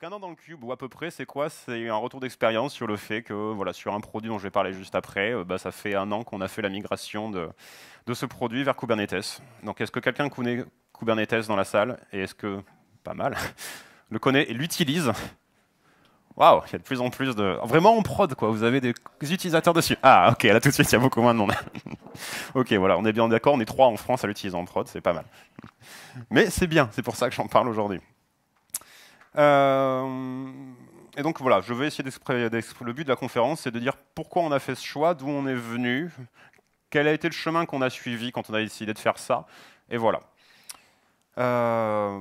Donc un an dans le cube, ou à peu près, c'est quoi? C'est un retour d'expérience sur le fait que voilà, sur un produit dont je vais parler juste après, euh, bah, ça fait un an qu'on a fait la migration de, de ce produit vers Kubernetes. Donc est-ce que quelqu'un connaît Kubernetes dans la salle? Et est-ce que, pas mal, le connaît et l'utilise? Waouh, il y a de plus en plus de... Vraiment en prod, quoi. Vous avez des utilisateurs dessus. Ah, ok, là tout de suite, il y a beaucoup moins de monde. ok, voilà, on est bien d'accord, on est trois en France à l'utiliser en prod, c'est pas mal. Mais c'est bien, c'est pour ça que j'en parle aujourd'hui. Euh, et donc voilà, je vais essayer d'exprimer le but de la conférence, c'est de dire pourquoi on a fait ce choix, d'où on est venu, quel a été le chemin qu'on a suivi quand on a décidé de faire ça, et voilà. Euh,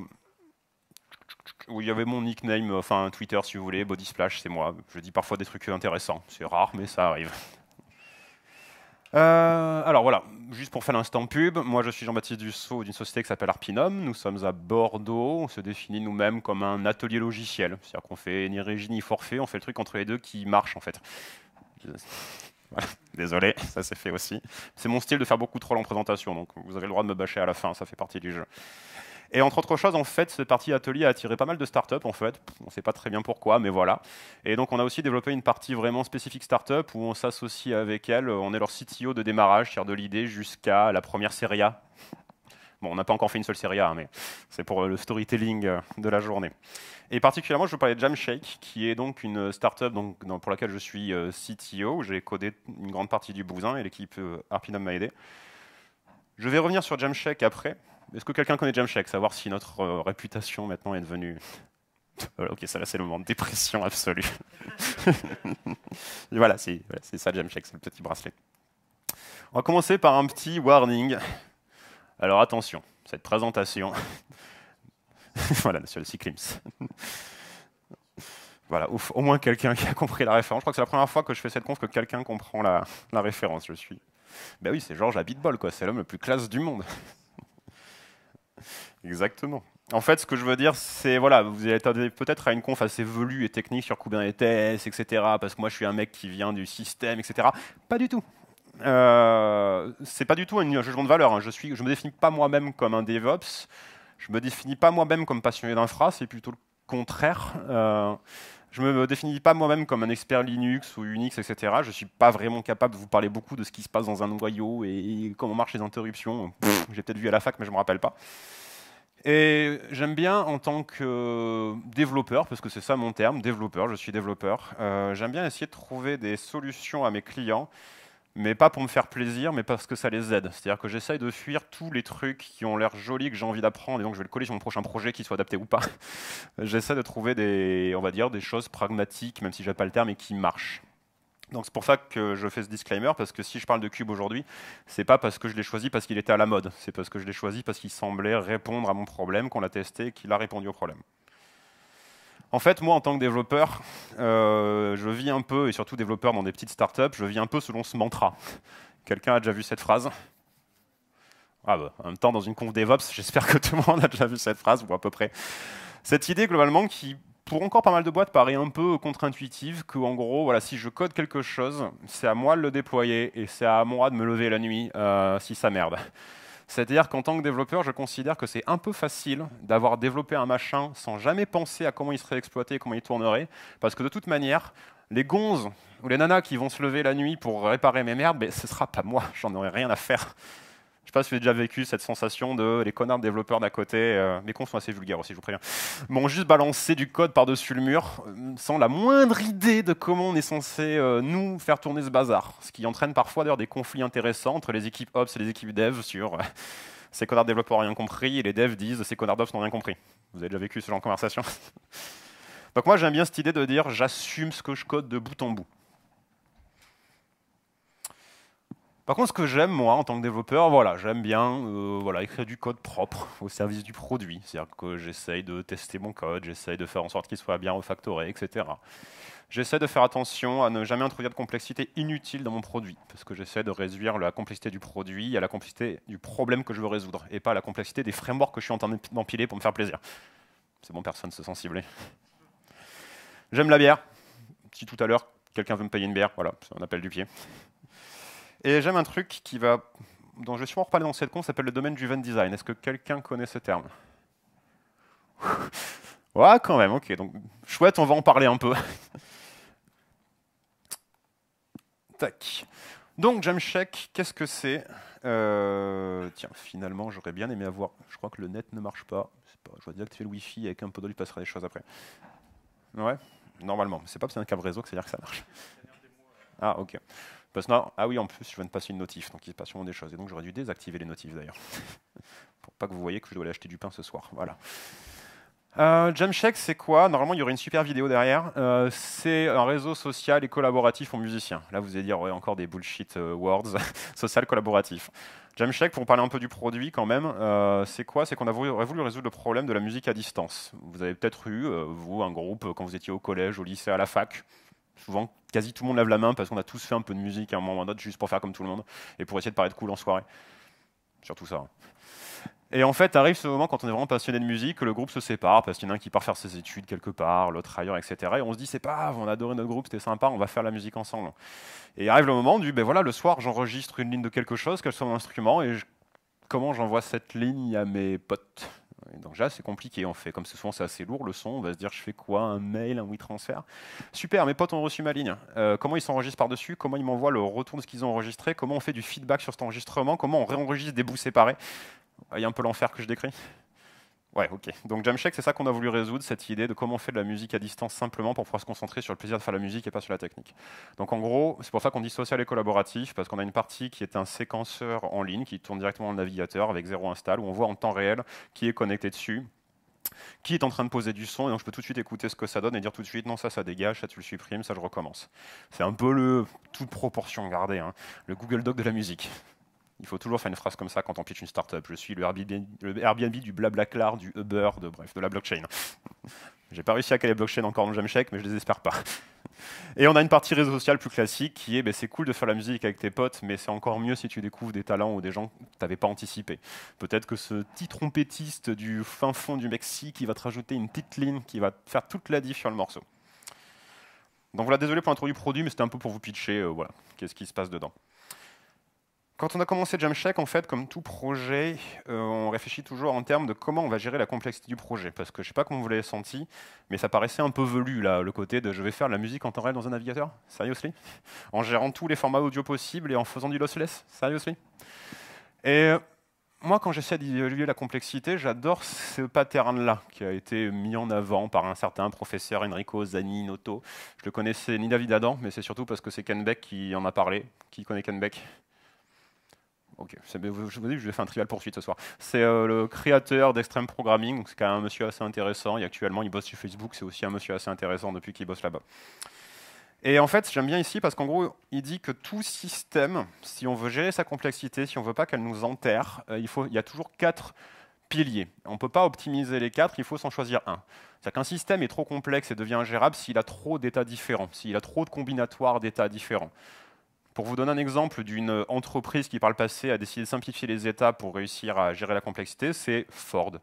il y avait mon nickname, enfin Twitter si vous voulez, Body Splash, c'est moi. Je dis parfois des trucs intéressants, c'est rare, mais ça arrive. Euh, alors voilà, juste pour faire l'instant pub, moi je suis Jean-Baptiste Dussault d'une société qui s'appelle Arpinum. Nous sommes à Bordeaux, on se définit nous-mêmes comme un atelier logiciel. C'est-à-dire qu'on fait ni régie ni forfait, on fait le truc entre les deux qui marche en fait. Désolé, ça s'est fait aussi. C'est mon style de faire beaucoup trop en présentation, donc vous avez le droit de me bâcher à la fin, ça fait partie du jeu. Et entre autres choses, en fait, cette partie atelier a attiré pas mal de startups, en fait. On ne sait pas très bien pourquoi, mais voilà. Et donc, on a aussi développé une partie vraiment spécifique startup où on s'associe avec elles. On est leur CTO de démarrage, c'est-à-dire de l'idée jusqu'à la première série A. Bon, on n'a pas encore fait une seule série A, hein, mais c'est pour le storytelling euh, de la journée. Et particulièrement, je veux parler de Jamshake, qui est donc une startup donc, pour laquelle je suis euh, CTO. J'ai codé une grande partie du bousin et l'équipe euh, Arpinum m'a aidé. Je vais revenir sur Jamshake après, est-ce que quelqu'un connaît Jamshack Savoir si notre euh, réputation maintenant est devenue. ok, ça là c'est le moment de dépression absolue. voilà, c'est ça Jamshack, c'est le petit bracelet. On va commencer par un petit warning. Alors attention, cette présentation. voilà, sur le Cyclims. Voilà, au moins quelqu'un qui a compris la référence. Je crois que c'est la première fois que je fais cette conf que quelqu'un comprend la, référence. Je suis. Ben oui, c'est Georges Abitbol, quoi. C'est l'homme le plus classe du monde. Exactement. En fait, ce que je veux dire, c'est voilà, vous êtes peut-être à une conf assez velue et technique sur Kubernetes, etc. Parce que moi, je suis un mec qui vient du système, etc. Pas du tout. Euh, c'est pas du tout un jugement de valeur. Hein. Je suis, je me définis pas moi-même comme un DevOps. Je me définis pas moi-même comme passionné d'infra. C'est plutôt le contraire. Euh, je me définis pas moi-même comme un expert Linux ou Unix, etc. Je ne suis pas vraiment capable de vous parler beaucoup de ce qui se passe dans un noyau et comment marchent les interruptions. J'ai peut-être vu à la fac, mais je ne me rappelle pas. Et j'aime bien en tant que développeur, parce que c'est ça mon terme, développeur, je suis développeur, euh, j'aime bien essayer de trouver des solutions à mes clients, mais pas pour me faire plaisir, mais parce que ça les aide. C'est-à-dire que j'essaye de fuir tous les trucs qui ont l'air jolis, que j'ai envie d'apprendre, et donc je vais le coller sur mon prochain projet, qui soit adapté ou pas. j'essaie de trouver des, on va dire, des choses pragmatiques, même si j'ai pas le terme, et qui marchent. Donc c'est pour ça que je fais ce disclaimer, parce que si je parle de Cube aujourd'hui, c'est pas parce que je l'ai choisi parce qu'il était à la mode, c'est parce que je l'ai choisi parce qu'il semblait répondre à mon problème, qu'on l'a testé qu'il a répondu au problème. En fait, moi, en tant que développeur, euh, je vis un peu, et surtout développeur dans des petites startups, je vis un peu selon ce mantra. Quelqu'un a déjà vu cette phrase? Ah bah, En même temps, dans une conf DevOps, j'espère que tout le monde a déjà vu cette phrase, ou à peu près. Cette idée, globalement, qui pour encore pas mal de boîtes, paraît un peu contre-intuitive, que en gros, voilà, si je code quelque chose, c'est à moi de le déployer et c'est à moi de me lever la nuit euh, si ça merde. C'est-à-dire qu'en tant que développeur, je considère que c'est un peu facile d'avoir développé un machin sans jamais penser à comment il serait exploité et comment il tournerait, parce que de toute manière, les gonzes ou les nanas qui vont se lever la nuit pour réparer mes merdes, ben, ce sera pas moi, j'en aurai rien à faire. Je sais pas si vous avez déjà vécu cette sensation de les connards développeurs d'à côté, euh, mes cons sont assez vulgaires aussi, je vous préviens, m'ont juste balancé du code par-dessus le mur euh, sans la moindre idée de comment on est censé euh, nous faire tourner ce bazar. Ce qui entraîne parfois d'ailleurs des conflits intéressants entre les équipes Ops et les équipes Dev sur ces connards développeurs n'ont rien compris et les devs disent ces connards Ops n'ont rien compris. Vous avez déjà vécu ce genre de conversation? Donc moi j'aime bien cette idée de dire j'assume ce que je code de bout en bout. Par contre, ce que j'aime, moi, en tant que développeur, voilà, j'aime bien euh, écrire du code propre au service du produit. C'est-à-dire que j'essaye de tester mon code, j'essaye de faire en sorte qu'il soit bien refactoré, etc. J'essaie de faire attention à ne jamais introduire de complexité inutile dans mon produit, parce que j'essaie de réduire la complexité du produit à la complexité du problème que je veux résoudre, et pas la complexité des frameworks que je suis en train d'empiler pour me faire plaisir. C'est bon, personne se sent ciblé. J'aime la bière. Si tout à l'heure, quelqu'un veut me payer une bière, voilà, c'est un appel du pied. Et j'aime un truc qui va, dont je vais sûrement reparler dans cette con, s'appelle le domaine du event design. Est-ce que quelqu'un connaît ce terme? Ouais, quand même, ok. Donc, chouette, on va en parler un peu. Tac. Donc Jamcheck, qu'est-ce que c'est? Euh, Tiens, finalement, j'aurais bien aimé avoir. Je crois que le net ne marche pas. pas je vais désactiver le Wi-Fi avec un peu d'eau, il passera des choses après. Ouais, normalement. C'est pas parce que c'est un câble réseau que c'est-à-dire que ça marche. Ah, ok. Ah oui, en plus, je viens de passer une notif, donc il se passe sûrement des choses. Et donc j'aurais dû désactiver les notifs d'ailleurs. Pour pas que vous voyez que je dois aller acheter du pain ce soir. Voilà. Euh, Jamcheck, c'est quoi? Normalement, il y aurait une super vidéo derrière. Euh, c'est un réseau social et collaboratif pour musiciens. Là, vous allez dire, ouais, encore des bullshit euh, words. social collaboratif. Jamcheck, pour parler un peu du produit quand même, euh, c'est quoi? C'est qu'on a voulu, voulu, résoudre le problème de la musique à distance. Vous avez peut-être eu, vous, un groupe, quand vous étiez au collège, au lycée, à la fac. Souvent, quasi tout le monde lève la main parce qu'on a tous fait un peu de musique à un moment ou juste pour faire comme tout le monde et pour essayer de paraître cool en soirée. Surtout ça. Hein. Et en fait, arrive ce moment quand on est vraiment passionné de musique que le groupe se sépare parce qu'il y en a un qui part faire ses études quelque part, l'autre ailleurs, etc. Et on se dit, c'est pas grave, on a adoré notre groupe, c'était sympa, on va faire la musique ensemble. Et arrive le moment du, ben voilà, le soir, j'enregistre une ligne de quelque chose, qu'elle soit mon instrument, et comment j'envoie cette ligne à mes potes donc là, c'est compliqué. On fait comme souvent c'est assez lourd le son. On va se dire, je fais quoi Un mail, un WeTransfer? Super, mes potes ont reçu ma ligne. Euh, comment ils s'enregistrent par-dessus? Comment ils m'envoient le retour de ce qu'ils ont enregistré? Comment on fait du feedback sur cet enregistrement? Comment on réenregistre des bouts séparés? Il y a un peu l'enfer que je décris. Ouais, ok. Donc Jamcheck, c'est ça qu'on a voulu résoudre, cette idée de comment on fait de la musique à distance simplement pour pouvoir se concentrer sur le plaisir de faire la musique et pas sur la technique. Donc en gros, c'est pour ça qu'on dit social et collaboratif, parce qu'on a une partie qui est un séquenceur en ligne qui tourne directement dans le navigateur avec zéro install, où on voit en temps réel qui est connecté dessus, qui est en train de poser du son, et donc je peux tout de suite écouter ce que ça donne et dire tout de suite non, ça, ça dégage, ça, tu le supprimes, ça, je recommence. C'est un peu le toute proportion gardée, hein, le Google Doc de la musique. Il faut toujours faire une phrase comme ça quand on pitch une startup. Je suis le Airbnb, le Airbnb du Blablacar, du Uber, de bref, de la blockchain. J'ai pas réussi à caler blockchain encore dans Jamcheck, mais je désespère pas. Et on a une partie réseau social plus classique qui est ben, c'est cool de faire la musique avec tes potes, mais c'est encore mieux si tu découvres des talents ou des gens que tu n'avais pas anticipé. Peut-être que ce petit trompettiste du fin fond du Mexique qui va te rajouter une petite ligne qui va faire toute la diff sur le morceau. Donc voilà, désolé pour l'introduit produit, mais c'était un peu pour vous pitcher, euh, voilà, qu'est-ce qui se passe dedans. Quand on a commencé Jamcheck, en fait, comme tout projet, euh, on réfléchit toujours en termes de comment on va gérer la complexité du projet. Parce que je ne sais pas comment vous l'avez senti, mais ça paraissait un peu velu, là, le côté de je vais faire la musique en temps réel dans un navigateur. Seriously? En gérant tous les formats audio possibles et en faisant du lossless? Seriously? Et euh, moi, quand j'essaie d'évaluer la complexité, j'adore ce pattern-là qui a été mis en avant par un certain professeur Enrico Zaninotto. Je le connaissais ni David Adam, mais c'est surtout parce que c'est Ken Beck qui en a parlé. Qui connaît Ken Beck? Ok, je vous dis, je vais faire un trial poursuite ce soir. C'est euh, le créateur d'Extreme Programming, donc c'est quand un monsieur assez intéressant. Actuellement, il bosse sur Facebook, c'est aussi un monsieur assez intéressant depuis qu'il bosse là-bas. Et en fait, j'aime bien ici parce qu'en gros, il dit que tout système, si on veut gérer sa complexité, si on ne veut pas qu'elle nous enterre, euh, il y a toujours quatre piliers. On ne peut pas optimiser les quatre, il faut s'en choisir un. C'est-à-dire qu'un système est trop complexe et devient ingérable s'il a trop d'états différents, s'il a trop de combinatoires d'états différents. Pour vous donner un exemple d'une entreprise qui, par le passé, a décidé de simplifier les étapes pour réussir à gérer la complexité, c'est Ford.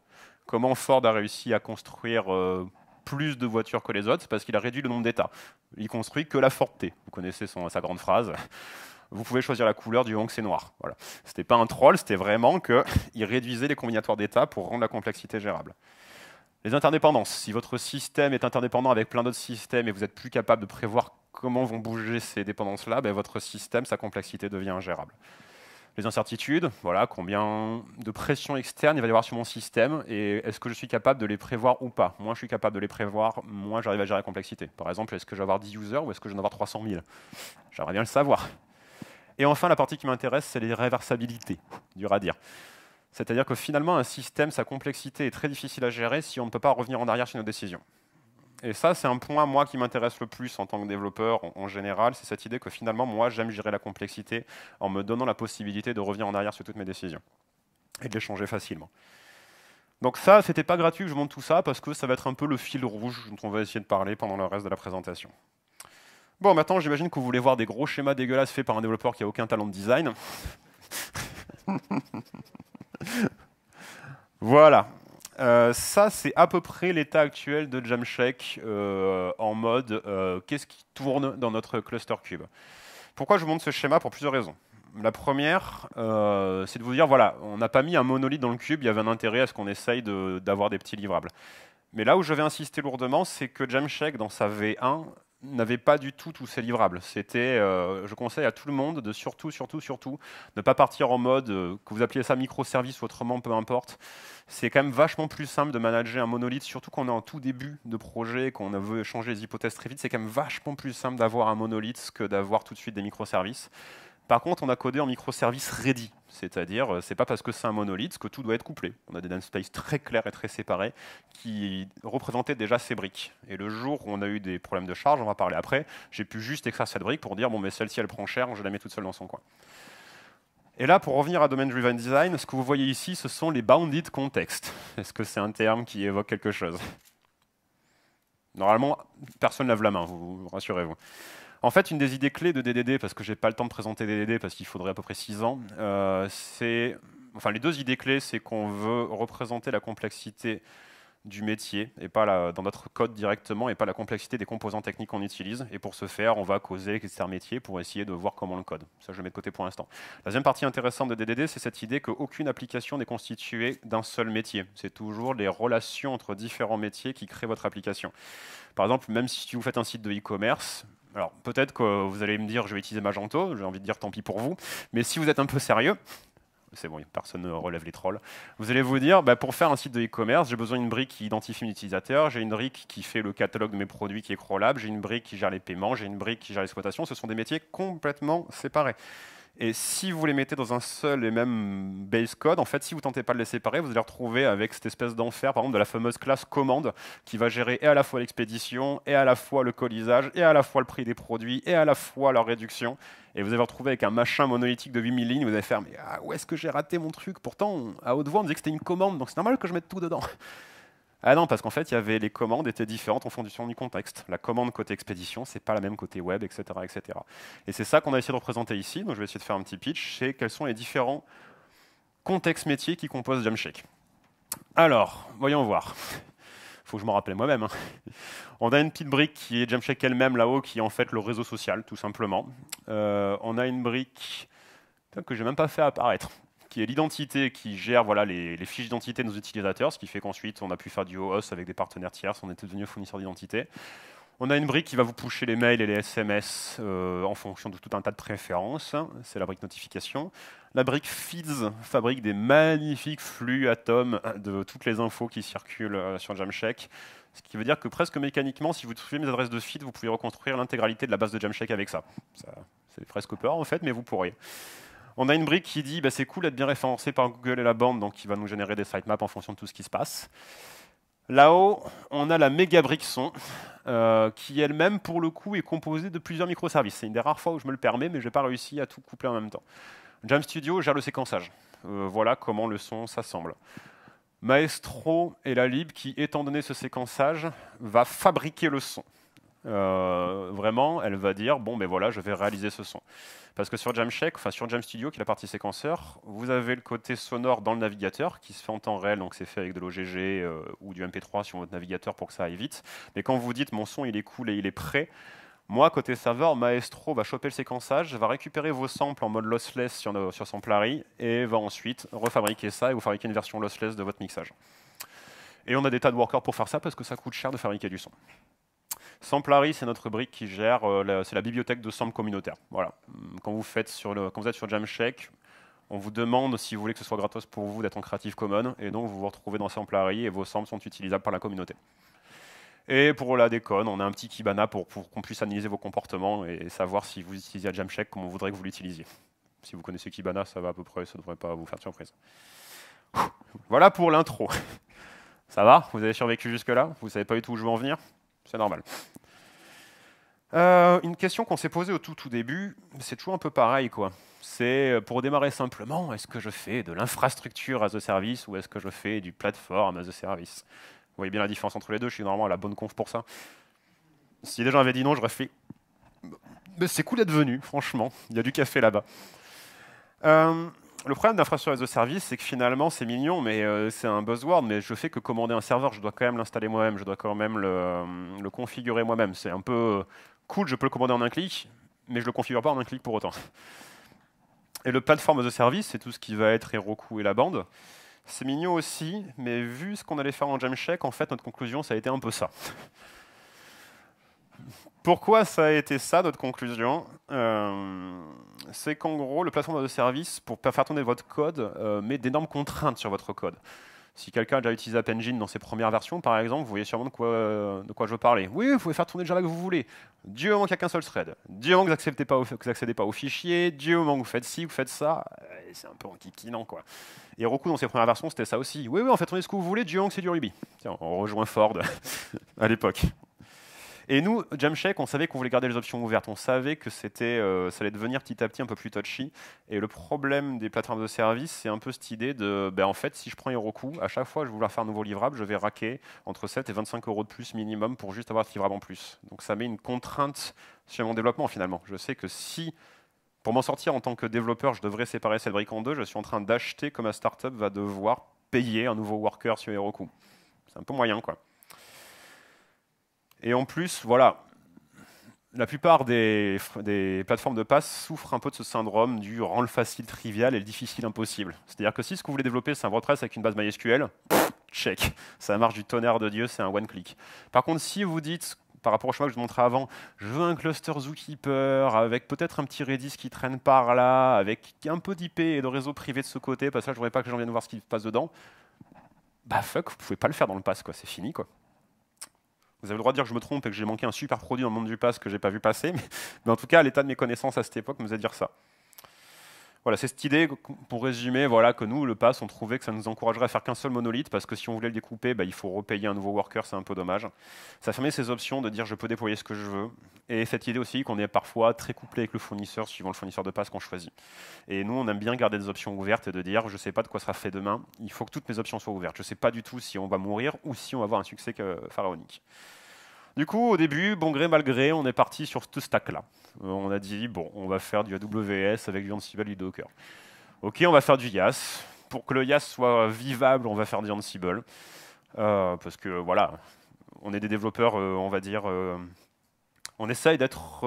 Comment Ford a réussi à construire euh, plus de voitures que les autres? C'est parce qu'il a réduit le nombre d'états. Il construit que la Ford T. Vous connaissez sa grande phrase. Vous pouvez choisir la couleur du que c'est noir. Voilà. Ce n'était pas un troll, c'était vraiment qu'il réduisait les combinatoires d'états pour rendre la complexité gérable. Les interdépendances. Si votre système est interdépendant avec plein d'autres systèmes et vous êtes plus capable de prévoir comment vont bouger ces dépendances-là, ben, votre système, sa complexité devient ingérable. Les incertitudes, voilà, combien de pression externe il va y avoir sur mon système et est-ce que je suis capable de les prévoir ou pas? Moi, je suis capable de les prévoir, moi, j'arrive à gérer la complexité. Par exemple, est-ce que je vais avoir 10 users ou est-ce que je vais en avoir 300 000 J'aimerais bien le savoir. Et enfin, la partie qui m'intéresse, c'est les réversibilités, dur à dire. C'est-à-dire que finalement, un système, sa complexité est très difficile à gérer si on ne peut pas revenir en arrière sur nos décisions. Et ça, c'est un point, moi, qui m'intéresse le plus en tant que développeur en, général, c'est cette idée que finalement, moi, j'aime gérer la complexité en me donnant la possibilité de revenir en arrière sur toutes mes décisions et de les changer facilement. Donc ça, c'était pas gratuit que je montre tout ça, parce que ça va être un peu le fil rouge dont on va essayer de parler pendant le reste de la présentation. Bon, maintenant, j'imagine que vous voulez voir des gros schémas dégueulasses faits par un développeur qui n'a aucun talent de design. voilà. Euh, ça, c'est à peu près l'état actuel de Jamcheck euh, en mode euh, qu'est-ce qui tourne dans notre cluster cube. Pourquoi je vous montre ce schéma Pour plusieurs raisons. La première, c'est de vous dire voilà, on n'a pas mis un monolithe dans le cube, il y avait un intérêt à ce qu'on essaye d'avoir des petits livrables. Mais là où je vais insister lourdement, c'est que Jamcheck, dans sa V1, n'avait pas du tout tous ces livrables. C'était, euh, je conseille à tout le monde de surtout, surtout, surtout ne pas partir en mode euh, que vous appeliez ça microservice ou autrement, peu importe. C'est quand même vachement plus simple de manager un monolithe, surtout qu'on est en tout début de projet, qu'on veut changer les hypothèses très vite. C'est quand même vachement plus simple d'avoir un monolithe que d'avoir tout de suite des microservices. Par contre, on a codé en microservice ready, c'est-à-dire euh, c'est pas parce que c'est un monolithe que tout doit être couplé. On a des namespaces très clairs et très séparés qui représentaient déjà ces briques. Et le jour où on a eu des problèmes de charge, on va parler après, j'ai pu juste extraire cette brique pour dire bon mais celle-ci elle prend cher, je la mets toute seule dans son coin. Et là, pour revenir à Domain Driven Design, ce que vous voyez ici, ce sont les bounded contexts. Est-ce que c'est un terme qui évoque quelque chose? Normalement, personne ne lève la main, vous rassurez-vous. En fait, une des idées clés de DDD, parce que j'ai pas le temps de présenter DDD, parce qu'il faudrait à peu près 6 ans, euh, c'est, enfin, les deux idées clés, c'est qu'on veut représenter la complexité du métier et pas dans notre code directement et pas la complexité des composants techniques qu'on utilise. Et pour ce faire, on va causer un métier pour essayer de voir comment le code. Ça, je le mets de côté pour l'instant. La deuxième partie intéressante de DDD, c'est cette idée qu'aucune application n'est constituée d'un seul métier. C'est toujours les relations entre différents métiers qui créent votre application. Par exemple, même si vous faites un site de e-commerce, alors peut-être que vous allez me dire je vais utiliser Magento, j'ai envie de dire tant pis pour vous, mais si vous êtes un peu sérieux, c'est bon, personne ne relève les trolls. Vous allez vous dire, bah, pour faire un site de e-commerce, j'ai besoin d'une brique qui identifie mon utilisateur, j'ai une brique qui fait le catalogue de mes produits qui est crawlable, j'ai une brique qui gère les paiements, j'ai une brique qui gère l'exploitation. Ce sont des métiers complètement séparés. Et si vous les mettez dans un seul et même base code, en fait, si vous tentez pas de les séparer, vous allez retrouver avec cette espèce d'enfer, par exemple, de la fameuse classe commande qui va gérer à la fois l'expédition, et à la fois le colisage, et à la fois le prix des produits, et à la fois leur réduction. Et vous allez retrouver avec un machin monolithique de 8000 lignes, vous allez faire, mais ah, où est-ce que j'ai raté mon truc? Pourtant, à haute voix, on me disait que c'était une commande, donc c'est normal que je mette tout dedans. Ah non, parce qu'en fait, il y avait les commandes étaient différentes en fonction du contexte. La commande côté expédition, c'est pas la même côté web, etc., etc. Et c'est ça qu'on a essayé de représenter ici. Donc, je vais essayer de faire un petit pitch. C'est quels sont les différents contextes métiers qui composent Jamshake. Alors, voyons voir. Faut que je m'en rappelle moi-même. Hein. On a une petite brique qui est Jamshake elle-même là-haut, qui est en fait le réseau social, tout simplement. Euh, on a une brique que je n'ai même pas fait apparaître qui est l'identité qui gère voilà, les, fiches d'identité de nos utilisateurs, ce qui fait qu'ensuite on a pu faire du host avec des partenaires tiers, on est devenu fournisseur d'identité. On a une brique qui va vous pusher les mails et les SMS euh, en fonction de tout un tas de préférences. C'est la brique notification. La brique feeds fabrique des magnifiques flux atomes de toutes les infos qui circulent euh, sur Jamcheck. Ce qui veut dire que presque mécaniquement, si vous trouvez mes adresses de feed, vous pouvez reconstruire l'intégralité de la base de Jamcheck avec ça. ça c'est presque peur en fait, mais vous pourriez. On a une brique qui dit bah, c'est cool d'être bien référencé par Google et la bande, donc qui va nous générer des sitemaps en fonction de tout ce qui se passe. Là-haut, on a la méga brique son, euh, qui elle-même, pour le coup, est composée de plusieurs microservices. C'est une des rares fois où je me le permets, mais je n'ai pas réussi à tout coupler en même temps. Jam Studio gère le séquençage. Euh, voilà comment le son s'assemble. Maestro est la lib qui, étant donné ce séquençage, va fabriquer le son. Euh, vraiment, elle va dire bon, ben voilà, je vais réaliser ce son. Parce que sur Jamcheck, enfin sur Jam Studio, qui est la partie séquenceur, vous avez le côté sonore dans le navigateur qui se fait en temps réel, donc c'est fait avec de l'OGG euh, ou du MP3 sur votre navigateur pour que ça aille vite. Mais quand vous dites mon son il est cool et il est prêt, moi, côté serveur, Maestro va choper le séquençage, va récupérer vos samples en mode lossless sur, sur Samplary et va ensuite refabriquer ça et vous fabriquer une version lossless de votre mixage. Et on a des tas de workers pour faire ça parce que ça coûte cher de fabriquer du son. Samplary, c'est notre brique qui gère, euh, c'est la bibliothèque de samples communautaire. Voilà. Le, quand vous êtes sur Jamcheck, on vous demande si vous voulez que ce soit gratos pour vous d'être en Creative Commons, et donc vous vous retrouvez dans Samplary et vos samples sont utilisables par la communauté. Et pour la déconne, on a un petit Kibana pour, qu'on puisse analyser vos comportements et savoir si vous utilisez Jamcheck comme on voudrait que vous l'utilisiez. Si vous connaissez Kibana, ça va à peu près, ça ne devrait pas vous faire de surprise. Voilà pour l'intro. Ça va? Vous avez survécu jusque-là? Vous savez pas du tout où je veux en venir? C'est normal. Euh, une question qu'on s'est posée au tout, tout début, c'est toujours un peu pareil. quoi. C'est euh, pour démarrer simplement, est-ce que je fais de l'infrastructure as a service ou est-ce que je fais du platform as a service? Vous voyez bien la différence entre les deux, je suis normalement à la bonne conf pour ça. Si les gens avaient dit non, j'aurais fait. Mais c'est cool d'être venu, franchement. Il y a du café là-bas. Euh, le problème d'infrastructure as a service, c'est que finalement, c'est mignon, mais euh, c'est un buzzword, mais je fais que commander un serveur, je dois quand même l'installer moi-même, je dois quand même le, euh, configurer moi-même. C'est un peu euh, cool, je peux le commander en un clic, mais je ne le configure pas en un clic pour autant. Et le platform as a service, c'est tout ce qui va être Heroku et la bande. C'est mignon aussi, mais vu ce qu'on allait faire en Jamcheck, en fait, notre conclusion, ça a été un peu ça. Pourquoi ça a été ça, notre conclusion? C'est qu'en gros, le placement de service, pour faire tourner votre code, euh, met d'énormes contraintes sur votre code. Si quelqu'un a déjà utilisé App Engine dans ses premières versions, par exemple, vous voyez sûrement de quoi, de quoi je veux parler. Oui, vous pouvez faire tourner le Java que vous voulez. Dieu moment qu'il n'y a qu'un seul thread. Dieu moment que vous n'accédez pas, au fichier. Dieu moment que vous faites ci, vous faites ça. C'est un peu enquiquinant, quoi. Et Roku, dans ses premières versions, c'était ça aussi. Oui, oui, on fait tourner ce que vous voulez, Dieu moment que c'est du Ruby. Tiens, on rejoint Ford à l'époque. Et nous, Jamcheck, on savait qu'on voulait garder les options ouvertes. On savait que c'était, euh, ça allait devenir petit à petit un peu plus touchy. Et le problème des plateformes de service, c'est un peu cette idée de, ben, en fait, si je prends Heroku, à chaque fois que je vais vouloir faire un nouveau livrable, je vais raquer entre 7 et 25 euros de plus minimum pour juste avoir ce livrable en plus. Donc ça met une contrainte sur mon développement finalement. Je sais que si pour m'en sortir en tant que développeur, je devrais séparer cette brique en deux. Je suis en train d'acheter que ma startup va devoir payer un nouveau worker sur Heroku. C'est un peu moyen, quoi. Et en plus, voilà, la plupart des, plateformes de passe souffrent un peu de ce syndrome du rend le facile trivial et le difficile impossible. C'est-à-dire que si ce que vous voulez développer, c'est un WordPress avec une base MySQL, check, ça marche du tonnerre de Dieu, c'est un one-click. Par contre, si vous dites, par rapport au chemin que je vous montrais avant, je veux un cluster Zookeeper avec peut-être un petit Redis qui traîne par là, avec un peu d'IP et de réseau privé de ce côté, parce que là, je ne voudrais pas que les gens viennent voir ce qui se passe dedans, bah fuck, vous pouvez pas le faire dans le pass, quoi, c'est fini, quoi. Vous avez le droit de dire que je me trompe et que j'ai manqué un super produit dans le monde du pass que j'ai pas vu passer, mais, en tout cas, l'état de mes connaissances à cette époque me faisait dire ça. Voilà, c'est cette idée, pour résumer, voilà, que nous, le pass, on trouvait que ça nous encouragerait à faire qu'un seul monolithe, parce que si on voulait le découper, bah, il faut repayer un nouveau worker, c'est un peu dommage. Ça fermait ces options de dire je peux déployer ce que je veux, et cette idée aussi qu'on est parfois très couplé avec le fournisseur, suivant le fournisseur de pass qu'on choisit. Et nous, on aime bien garder des options ouvertes et de dire je ne sais pas de quoi sera fait demain, il faut que toutes mes options soient ouvertes. Je ne sais pas du tout si on va mourir ou si on va avoir un succès pharaonique. Du coup, au début, bon gré, mal gré, on est parti sur ce stack-là. Euh, on a dit, bon, on va faire du AWS avec du Ansible et Docker. Ok, on va faire du YAS. Pour que le YAS soit vivable, on va faire du Ansible. Euh, parce que, voilà, on est des développeurs, euh, on va dire... on essaye d'être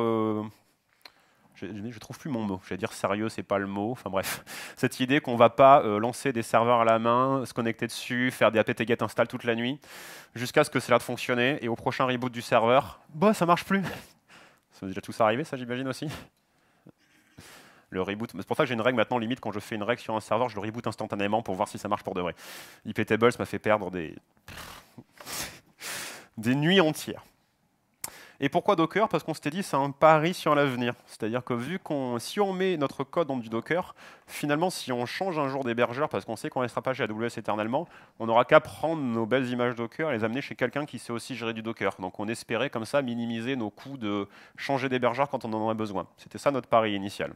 je, trouve plus mon mot. Je vais dire sérieux, c'est pas le mot. Enfin bref, cette idée qu'on va pas euh, lancer des serveurs à la main, se connecter dessus, faire des apt-get install toute la nuit, jusqu'à ce que cela de fonctionner. Et au prochain reboot du serveur, bah ça marche plus. Ça déjà tous arriver, ça j'imagine aussi. Le reboot, c'est pour ça que j'ai une règle maintenant limite quand je fais une règle sur un serveur, je le reboot instantanément pour voir si ça marche pour de vrai. IPTables m'a fait perdre des des nuits entières. Et pourquoi Docker? Parce qu'on s'était dit c'est un pari sur l'avenir. C'est-à-dire que vu qu'on, si on met notre code dans du Docker, finalement, si on change un jour d'hébergeur, parce qu'on sait qu'on ne restera pas chez AWS éternellement, on n'aura qu'à prendre nos belles images Docker et les amener chez quelqu'un qui sait aussi gérer du Docker. Donc on espérait comme ça minimiser nos coûts de changer d'hébergeur quand on en aurait besoin. C'était ça notre pari initial.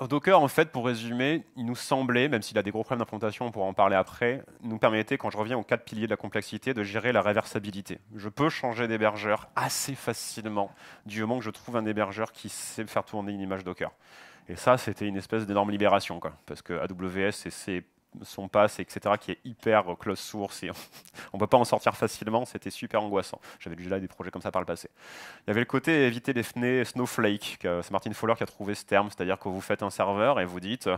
Docker, en fait, pour résumer, il nous semblait, même s'il a des gros problèmes d'implantation, on pourra en parler après, nous permettait, quand je reviens aux quatre piliers de la complexité, de gérer la réversibilité. Je peux changer d'hébergeur assez facilement, du moment que je trouve un hébergeur qui sait faire tourner une image Docker. Et ça, c'était une espèce d'énorme libération, quoi, parce que AWS, c'est son pass, etc., qui est hyper close source et on ne peut pas en sortir facilement, c'était super angoissant. J'avais déjà des projets comme ça par le passé. Il y avait le côté éviter les fenêtres Snowflake, c'est Martin Fowler qui a trouvé ce terme, c'est-à-dire que vous faites un serveur et vous dites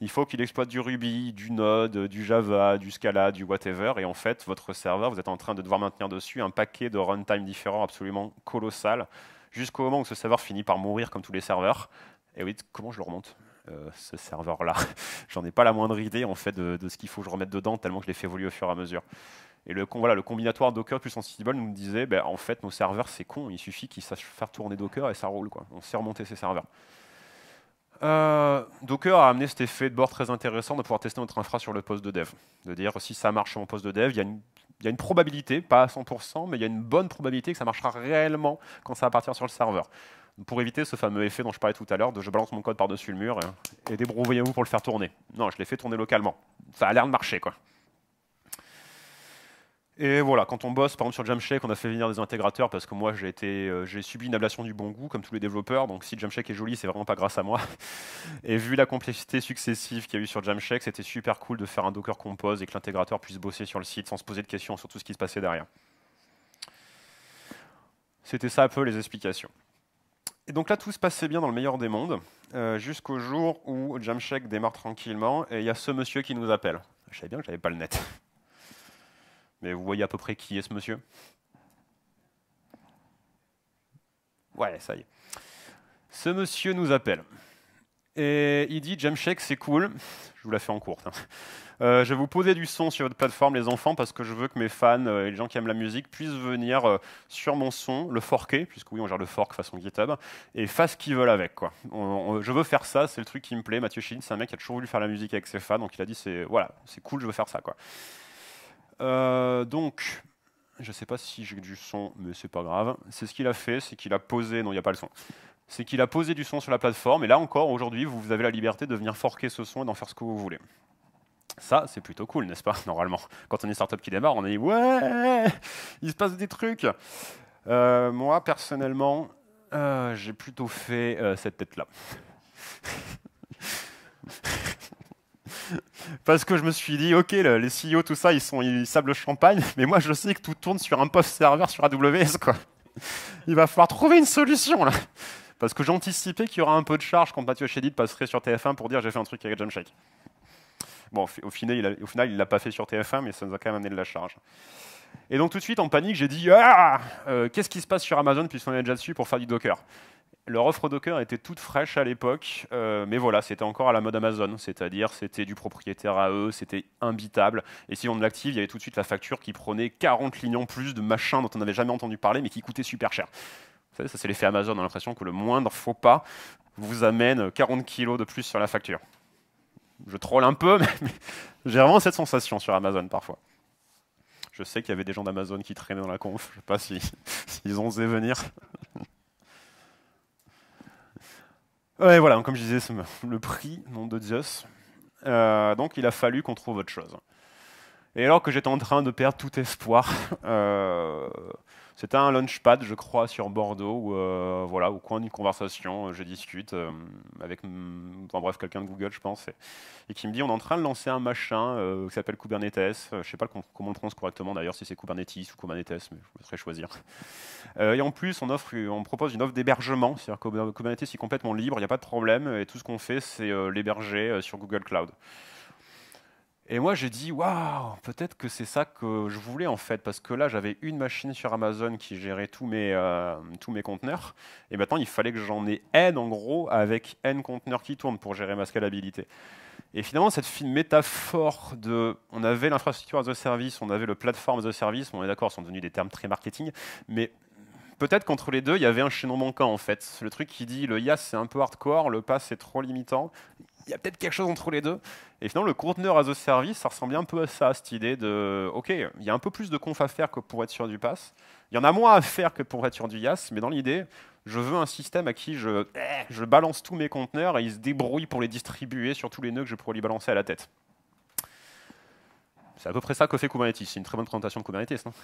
il faut qu'il exploite du Ruby, du Node, du Java, du Scala, du whatever, et en fait, votre serveur, vous êtes en train de devoir maintenir dessus un paquet de runtime différents absolument colossal, jusqu'au moment où ce serveur finit par mourir comme tous les serveurs. Et oui, comment je le remonte? Euh, ce serveur-là. J'en ai pas la moindre idée en fait de, ce qu'il faut que je remette dedans, tellement que je l'ai fait évoluer au fur et à mesure. Et le, voilà, le combinatoire Docker plus Ansible nous disait, ben, en fait, nos serveurs, c'est con, il suffit qu'ils sachent faire tourner Docker et ça roule. Quoi. On sait remonter ces serveurs. Euh, Docker a amené cet effet de bord très intéressant de pouvoir tester notre infra sur le poste de dev. De dire si ça marche sur mon poste de dev, il y il y a une probabilité, pas à 100%, mais il y a une bonne probabilité que ça marchera réellement quand ça va partir sur le serveur pour éviter ce fameux effet dont je parlais tout à l'heure de je balance mon code par-dessus le mur et, et débrouillez-vous pour le faire tourner. Non, je l'ai fait tourner localement. Ça a l'air de marcher, quoi. Et voilà, quand on bosse, par exemple sur Jamshake, on a fait venir des intégrateurs parce que moi j'ai euh, subi une ablation du bon goût comme tous les développeurs. Donc si Jamshake est joli, c'est vraiment pas grâce à moi. Et vu la complexité successive qu'il y a eu sur Jamshake, c'était super cool de faire un Docker Compose et que l'intégrateur puisse bosser sur le site sans se poser de questions sur tout ce qui se passait derrière. C'était ça un peu les explications. Et donc là, tout se passait bien dans le meilleur des mondes, euh, jusqu'au jour où Jamshek démarre tranquillement et il y a ce monsieur qui nous appelle. Je savais bien que j'avais pas le net. Mais vous voyez à peu près qui est ce monsieur? Ouais, ça y est. Ce monsieur nous appelle. Et il dit Jamshek, c'est cool. Je vous la fais en courte. Hein. Euh, je vais vous poser du son sur votre plateforme, les enfants, parce que je veux que mes fans euh, et les gens qui aiment la musique puissent venir euh, sur mon son, le forker, puisque oui, on gère le fork façon GitHub, et fassent ce qu'ils veulent avec. Quoi. je veux faire ça, c'est le truc qui me plaît. Mathieu Chin, c'est un mec qui a toujours voulu faire la musique avec ses fans, donc il a dit c'est voilà, c'est cool, je veux faire ça. Quoi. donc, je ne sais pas si j'ai du son, mais c'est pas grave. C'est ce qu'il a fait, c'est qu'il a posé, non, il n'y a pas le son. C'est qu'il a posé du son sur la plateforme, et là encore, aujourd'hui, vous avez la liberté de venir forker ce son et d'en faire ce que vous voulez. Ça, c'est plutôt cool, n'est-ce pas, normalement Quand on est startup qui démarre, on est ouais, il se passe des trucs. Euh, moi, personnellement, euh, j'ai plutôt fait euh, cette tête-là. Parce que je me suis dit, ok, les CEO, tout ça, ils sont ils sablent champagne, mais moi je sais que tout tourne sur un post serveur sur AWS, quoi. Il va falloir trouver une solution, là. Parce que j'anticipais qu'il y aura un peu de charge quand Mathieu Chédid passerait sur TF1 pour dire j'ai fait un truc avec Jamshake. Bon, au final, il il l'a pas fait sur TF1, mais ça nous a quand même amené de la charge. Et donc tout de suite, en panique, j'ai dit ah, euh, qu'est-ce qui se passe sur Amazon puisqu'on est déjà dessus pour faire du Docker? Leur offre Docker était toute fraîche à l'époque, euh, mais voilà, c'était encore à la mode Amazon, c'est-à-dire c'était du propriétaire à eux, c'était imbitable. Et si on l'active, il y avait tout de suite la facture qui prenait 40 lignes en plus de machin dont on n'avait jamais entendu parler, mais qui coûtait super cher. Vous savez, ça c'est l'effet Amazon, on a l'impression que le moindre faux pas vous amène 40 kilos de plus sur la facture. Je troll un peu, mais, j'ai vraiment cette sensation sur Amazon parfois. Je sais qu'il y avait des gens d'Amazon qui traînaient dans la conf, je ne sais pas s'ils si, ont osé venir. Ouais, voilà, comme je disais, le prix, nom de Zeus. Euh, donc il a fallu qu'on trouve autre chose. Et alors que j'étais en train de perdre tout espoir, euh, c'était un launchpad, je crois, sur Bordeaux, où, euh, voilà, au coin d'une conversation, je discute avec, enfin, bref, quelqu'un de Google, je pense, et, qui me dit on est en train de lancer un machin qui s'appelle Kubernetes. je ne sais pas comment on prononce correctement d'ailleurs, si c'est Kubernetes ou Kubernetes, mais je vous laisserai choisir. et en plus, on, on propose une offre d'hébergement, c'est-à-dire que Kubernetes est complètement libre, il n'y a pas de problème, et tout ce qu'on fait, c'est l'héberger sur Google Cloud. Et moi, j'ai dit, waouh, peut-être que c'est ça que je voulais en fait, parce que là, j'avais une machine sur Amazon qui gérait tous mes, euh, tous mes conteneurs, et maintenant, il fallait que j'en ai N en gros, avec N conteneurs qui tournent pour gérer ma scalabilité. Et finalement, cette fine métaphore de, on avait l'infrastructure as a service, on avait le platform as a service, on est d'accord, ce sont devenus des termes très marketing, mais peut-être qu'entre les deux, il y avait un chaînon manquant en fait. Le truc qui dit le YAS c'est un peu hardcore, le pass c'est trop limitant il y a peut-être quelque chose entre les deux. Et finalement, le conteneur as a service, ça ressemble un peu à ça, cette idée de, OK, il y a un peu plus de conf à faire que pour être sur du pass. Il y en a moins à faire que pour être sur du YAS, mais dans l'idée, je veux un système à qui je, eh, je balance tous mes conteneurs et il se débrouille pour les distribuer sur tous les nœuds que je pourrais lui balancer à la tête. C'est à peu près ça que fait Kubernetes. C'est une très bonne présentation de Kubernetes, non?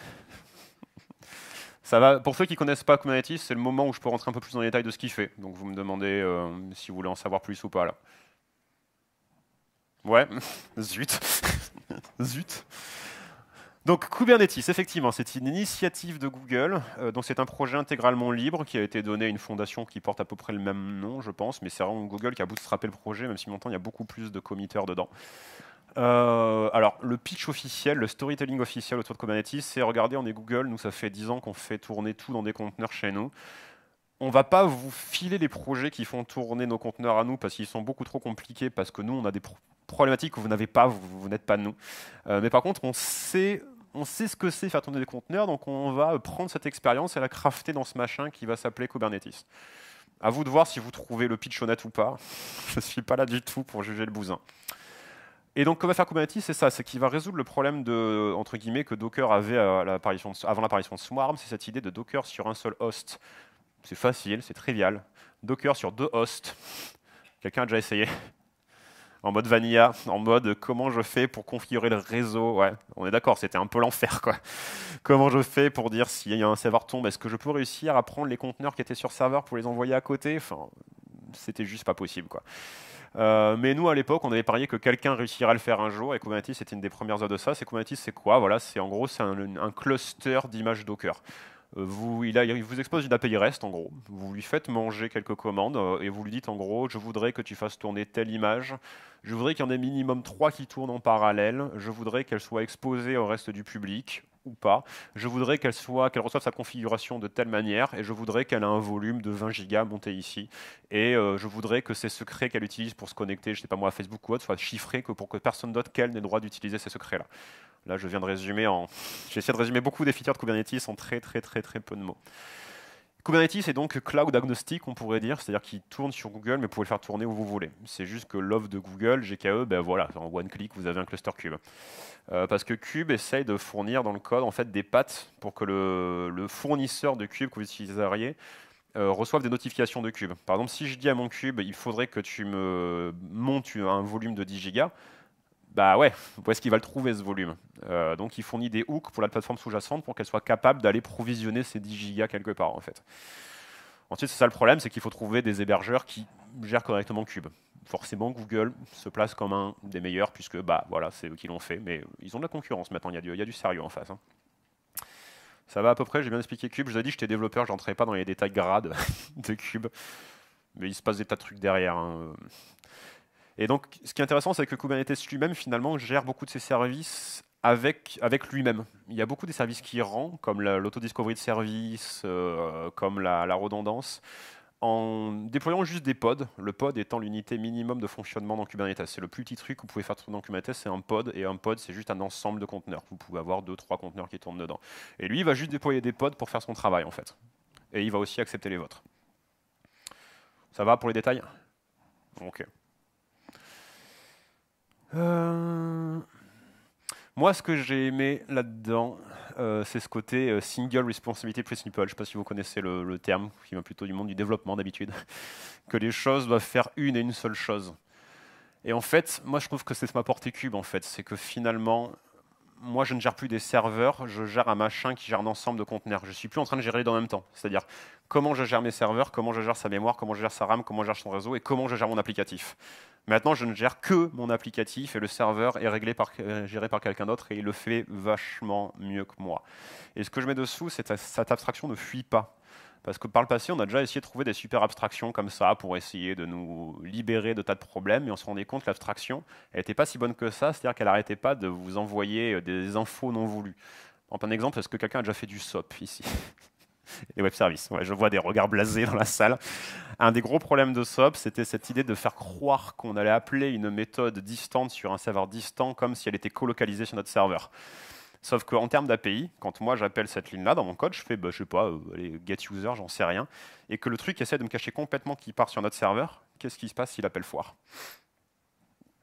Ça va, pour ceux qui ne connaissent pas Kubernetes, c'est le moment où je peux rentrer un peu plus dans les détails de ce qu'il fait. Donc vous me demandez euh, si vous voulez en savoir plus ou pas là. Ouais, zut. zut. Donc Kubernetes, effectivement, c'est une initiative de Google. Euh, donc c'est un projet intégralement libre qui a été donné à une fondation qui porte à peu près le même nom, je pense, mais c'est vraiment Google qui a bootstrappé le projet, même si maintenant il y a beaucoup plus de committeurs dedans. Euh, alors, le pitch officiel, le storytelling officiel autour de Kubernetes, c'est regardez, on est Google, nous ça fait 10 ans qu'on fait tourner tout dans des conteneurs chez nous on va pas vous filer les projets qui font tourner nos conteneurs à nous parce qu'ils sont beaucoup trop compliqués, parce que nous, on a des problématiques que vous n'avez pas, vous, n'êtes pas nous. Euh, mais par contre, on sait, on sait ce que c'est faire tourner des conteneurs, donc on va prendre cette expérience et la crafter dans ce machin qui va s'appeler Kubernetes. À vous de voir si vous trouvez le pitch honnête ou pas. Je ne suis pas là du tout pour juger le bousin. Et donc, va faire Kubernetes C'est ça, c'est qu'il va résoudre le problème de, entre guillemets, que Docker avait avant l'apparition de Swarm, c'est cette idée de Docker sur un seul host. C'est facile, c'est trivial. Docker sur deux hosts. Quelqu'un a déjà essayé En mode vanilla, en mode comment je fais pour configurer le réseau. Ouais, on est d'accord, c'était un peu l'enfer quoi. Comment je fais pour dire s'il y a un serveur tombe, est-ce que je peux réussir à prendre les conteneurs qui étaient sur serveur pour les envoyer à côté? Enfin, c'était juste pas possible quoi. Euh, mais nous, à l'époque, on avait parié que quelqu'un réussirait à le faire un jour, et Kubernetes c'était une des premières heures de ça. C'est Kubernetes, c'est quoi? Voilà, c'est en gros c'est un, un, cluster d'images Docker. Euh, il, vous expose une API REST en gros. Vous lui faites manger quelques commandes euh, et vous lui dites en gros je voudrais que tu fasses tourner telle image, je voudrais qu'il y en ait minimum trois qui tournent en parallèle, je voudrais qu'elle soit exposée au reste du public ou pas, je voudrais qu'elle reçoive sa configuration de telle manière et je voudrais qu'elle ait un volume de 20 gigas monté ici et euh, je voudrais que ces secrets qu'elle utilise pour se connecter, je sais pas moi à Facebook ou autre, soient chiffrés que pour que personne d'autre qu'elle n'ait le droit d'utiliser ces secrets là. Là, je viens de résumer en. J'ai essayé de résumer beaucoup des features de Kubernetes en très, très, très, très peu de mots. Kubernetes est donc cloud agnostique, on pourrait dire, c'est-à-dire qu'il tourne sur Google, mais vous pouvez le faire tourner où vous voulez. C'est juste que l'offre de Google, GKE, ben voilà, en one click, vous avez un cluster Cube. Euh, parce que Cube essaye de fournir dans le code en fait des pattes pour que le, fournisseur de Cube que vous utiliseriez euh, reçoive des notifications de Cube. Par exemple, si je dis à mon Cube, il faudrait que tu me montes un volume de 10 gigas, bah ouais, où est-ce qu'il va le trouver ce volume euh, Donc il fournit des hooks pour la plateforme sous-jacente pour qu'elle soit capable d'aller provisionner ces 10 gigas quelque part en fait. Ensuite, c'est ça le problème, c'est qu'il faut trouver des hébergeurs qui gèrent correctement Cube. Forcément, Google se place comme un des meilleurs puisque bah voilà, c'est eux qui l'ont fait, mais ils ont de la concurrence maintenant. Il y a du, sérieux en face. Hein. Ça va à peu près, j'ai bien expliqué Cube. Je vous ai dit j'étais développeur, je n'entrais pas dans les détails grades de Cube. Mais il se passe des tas de trucs derrière. Hein. Et donc, ce qui est intéressant, c'est que Kubernetes lui-même, finalement, gère beaucoup de ses services avec, avec lui-même. Il y a beaucoup de services qui rend, comme l'autodiscovery de services, euh, comme la, redondance, en déployant juste des pods, le pod étant l'unité minimum de fonctionnement dans Kubernetes. C'est le plus petit truc que vous pouvez faire dans Kubernetes, c'est un pod, et un pod, c'est juste un ensemble de conteneurs. Vous pouvez avoir deux, trois conteneurs qui tournent dedans. Et lui, il va juste déployer des pods pour faire son travail, en fait. Et il va aussi accepter les vôtres. Ça va pour les détails? Ok. Euh, moi, ce que j'ai aimé là-dedans, euh, c'est ce côté euh, single responsibility principle. Je ne sais pas si vous connaissez le, terme, qui vient plutôt du monde du développement d'habitude, que les choses doivent faire une et une seule chose. Et en fait, moi, je trouve que c'est ma portée cube, en fait. C'est que finalement, moi, je ne gère plus des serveurs, je gère un machin qui gère un ensemble de conteneurs. Je ne suis plus en train de gérer les deux en même temps. C'est-à-dire comment je gère mes serveurs, comment je gère sa mémoire, comment je gère sa RAM, comment je gère son réseau et comment je gère mon applicatif. Maintenant, je ne gère que mon applicatif et le serveur est réglé par, euh, géré par quelqu'un d'autre et il le fait vachement mieux que moi. Et ce que je mets dessous, c'est que cette abstraction ne fuit pas. Parce que par le passé, on a déjà essayé de trouver des super abstractions comme ça pour essayer de nous libérer de tas de problèmes, mais on se rendait compte que l'abstraction, elle n'était pas si bonne que ça, c'est-à-dire qu'elle n'arrêtait pas de vous envoyer euh, des infos non voulues. En un exemple, est-ce que quelqu'un a déjà fait du SOP ici Les web services. Je vois des regards blasés dans la salle. Un des gros problèmes de SOP, c'était cette idée de faire croire qu'on allait appeler une méthode distante sur un serveur distant comme si elle était colocalisée sur notre serveur. Sauf qu'en termes d'API, quand moi j'appelle cette ligne-là dans mon code, je fais, bah, je sais pas, euh, get user, j'en sais rien, et que le truc essaie de me cacher complètement qu'il part sur notre serveur, qu'est-ce qui se passe s'il appelle foire?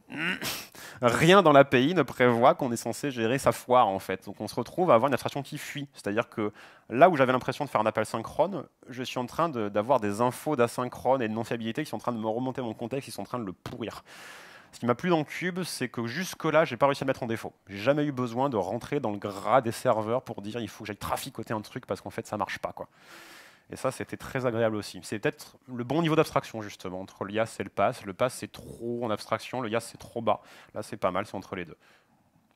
Rien dans l'API ne prévoit qu'on est censé gérer sa foire en fait. Donc on se retrouve à avoir une abstraction qui fuit. C'est-à-dire que là où j'avais l'impression de faire un appel synchrone, je suis en train d'avoir des infos d'asynchrone et de non-fiabilité qui sont en train de me remonter mon contexte, qui sont en train de le pourrir. Ce qui m'a plu dans Cube, c'est que jusque-là, j'ai pas réussi à mettre en défaut. J'ai jamais eu besoin de rentrer dans le gras des serveurs pour dire il faut que j'aille traficoter un truc parce qu'en fait ça marche pas. Et ça, c'était très agréable aussi. C'est peut-être le bon niveau d'abstraction justement entre l'IAS et le PASS. Le PASS c'est trop en abstraction, le IAS c'est trop bas. Là, c'est pas mal, c'est entre les deux.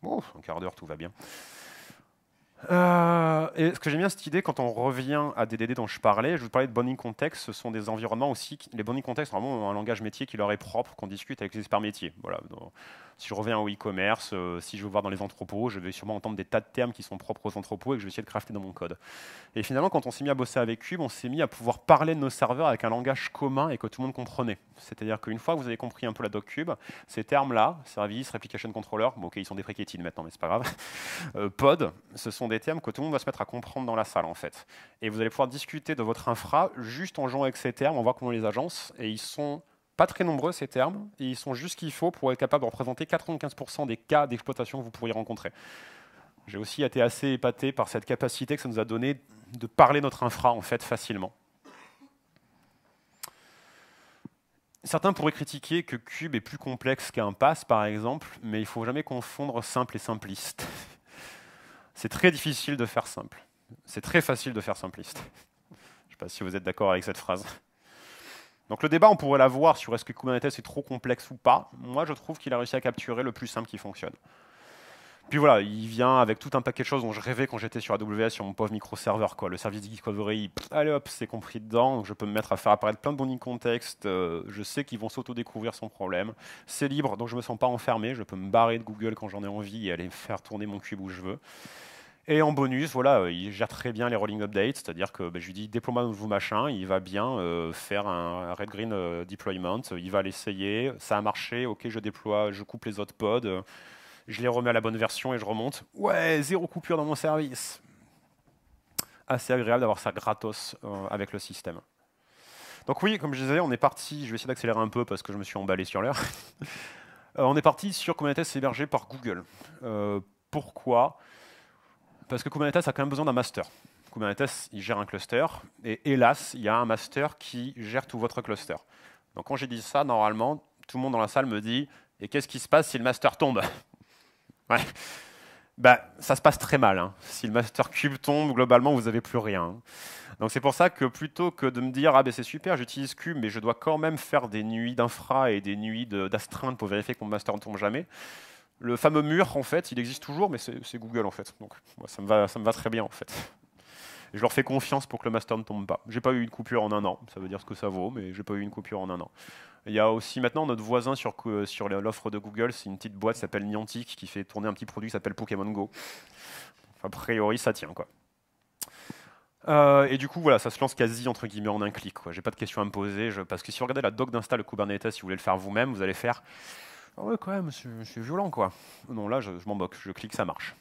Bon, un quart d'heure, tout va bien. Euh, et ce que j'aime bien cette idée, quand on revient à DDD dont je parlais, je vous parlais de bonding context, ce sont des environnements aussi, les bonding context, vraiment un langage métier qui leur est propre, qu'on discute avec les experts métiers. Voilà, si je reviens au e-commerce, euh, si je veux voir dans les entrepôts, je vais sûrement entendre des tas de termes qui sont propres aux entrepôts et que je vais essayer de crafter dans mon code. Et finalement, quand on s'est mis à bosser avec Cube, on s'est mis à pouvoir parler de nos serveurs avec un langage commun et que tout le monde comprenait. C'est-à-dire qu'une fois que vous avez compris un peu la doc Cube, ces termes-là, service, replication controller, bon, ok, ils sont dépréciés maintenant, mais c'est pas grave, euh, pod, ce sont des termes que tout le monde va se mettre à comprendre dans la salle en fait. Et vous allez pouvoir discuter de votre infra juste en jouant avec ces termes, on voit comment les agence, et ils sont pas très nombreux ces termes, et ils sont juste ce qu'il faut pour être capable de représenter 95% des cas d'exploitation que vous pourriez rencontrer. J'ai aussi été assez épaté par cette capacité que ça nous a donné de parler notre infra en fait facilement. Certains pourraient critiquer que Cube est plus complexe qu'un pass, par exemple, mais il ne faut jamais confondre simple et simpliste. C'est très difficile de faire simple. C'est très facile de faire simpliste. Je ne sais pas si vous êtes d'accord avec cette phrase. Donc le débat, on pourrait l'avoir sur est-ce que Kubernetes est trop complexe ou pas. Moi, je trouve qu'il a réussi à capturer le plus simple qui fonctionne. Puis voilà, il vient avec tout un paquet de choses dont je rêvais quand j'étais sur AWS sur mon pauvre microserveur. Quoi. Le service Discovery, allez hop, c'est compris dedans. Je peux me mettre à faire apparaître plein de bonding contexte. Euh, je sais qu'ils vont s'auto-découvrir sans problème. C'est libre, donc je ne me sens pas enfermé. Je peux me barrer de Google quand j'en ai envie et aller faire tourner mon cube où je veux. Et en bonus, voilà, euh, il gère très bien les rolling updates, c'est-à-dire que ben, je lui dis déploie-moi nouveau machin, il va bien euh, faire un red green euh, deployment, il va l'essayer, ça a marché, ok, je déploie, je coupe les autres pods, je les remets à la bonne version et je remonte. Ouais, zéro coupure dans mon service. Assez agréable d'avoir ça gratos avec le système. Donc oui, comme je disais, on est parti, je vais essayer d'accélérer un peu parce que je me suis emballé sur l'heure. on est parti sur Kubernetes hébergé par Google. pourquoi? Parce que Kubernetes a quand même besoin d'un master. Kubernetes, il gère un cluster, et hélas, il y a un master qui gère tout votre cluster. Donc quand j'ai dit ça, normalement, tout le monde dans la salle me dit Et qu'est-ce qui se passe si le master tombe? Ouais. bah, Ça se passe très mal. Hein. Si le master cube tombe, globalement, vous n'avez plus rien. Donc c'est pour ça que plutôt que de me dire Ah ben c'est super, j'utilise cube, mais je dois quand même faire des nuits d'infra et des nuits d'astreinte pour vérifier que mon master ne tombe jamais, le fameux mur, en fait, il existe toujours, mais c'est Google, en fait. Donc, ça, me va, très bien, en fait. je leur fais confiance pour que le master ne tombe pas. J'ai pas eu une coupure en un an, ça veut dire ce que ça vaut, mais j'ai pas eu une coupure en un an. Il y a aussi maintenant notre voisin sur, sur l'offre de Google, c'est une petite boîte qui s'appelle Niantic, qui fait tourner un petit produit qui s'appelle Pokémon Go. A priori, ça tient. Euh, et du coup, voilà, ça se lance quasi entre guillemets en un clic. J'ai pas de questions à me poser, parce que si vous regardez la doc d'install Kubernetes, si vous voulez le faire vous-même, vous allez faire ah ouais, quand même, c'est violent, quoi. Non, là, je, m'en moque, je clique, ça marche.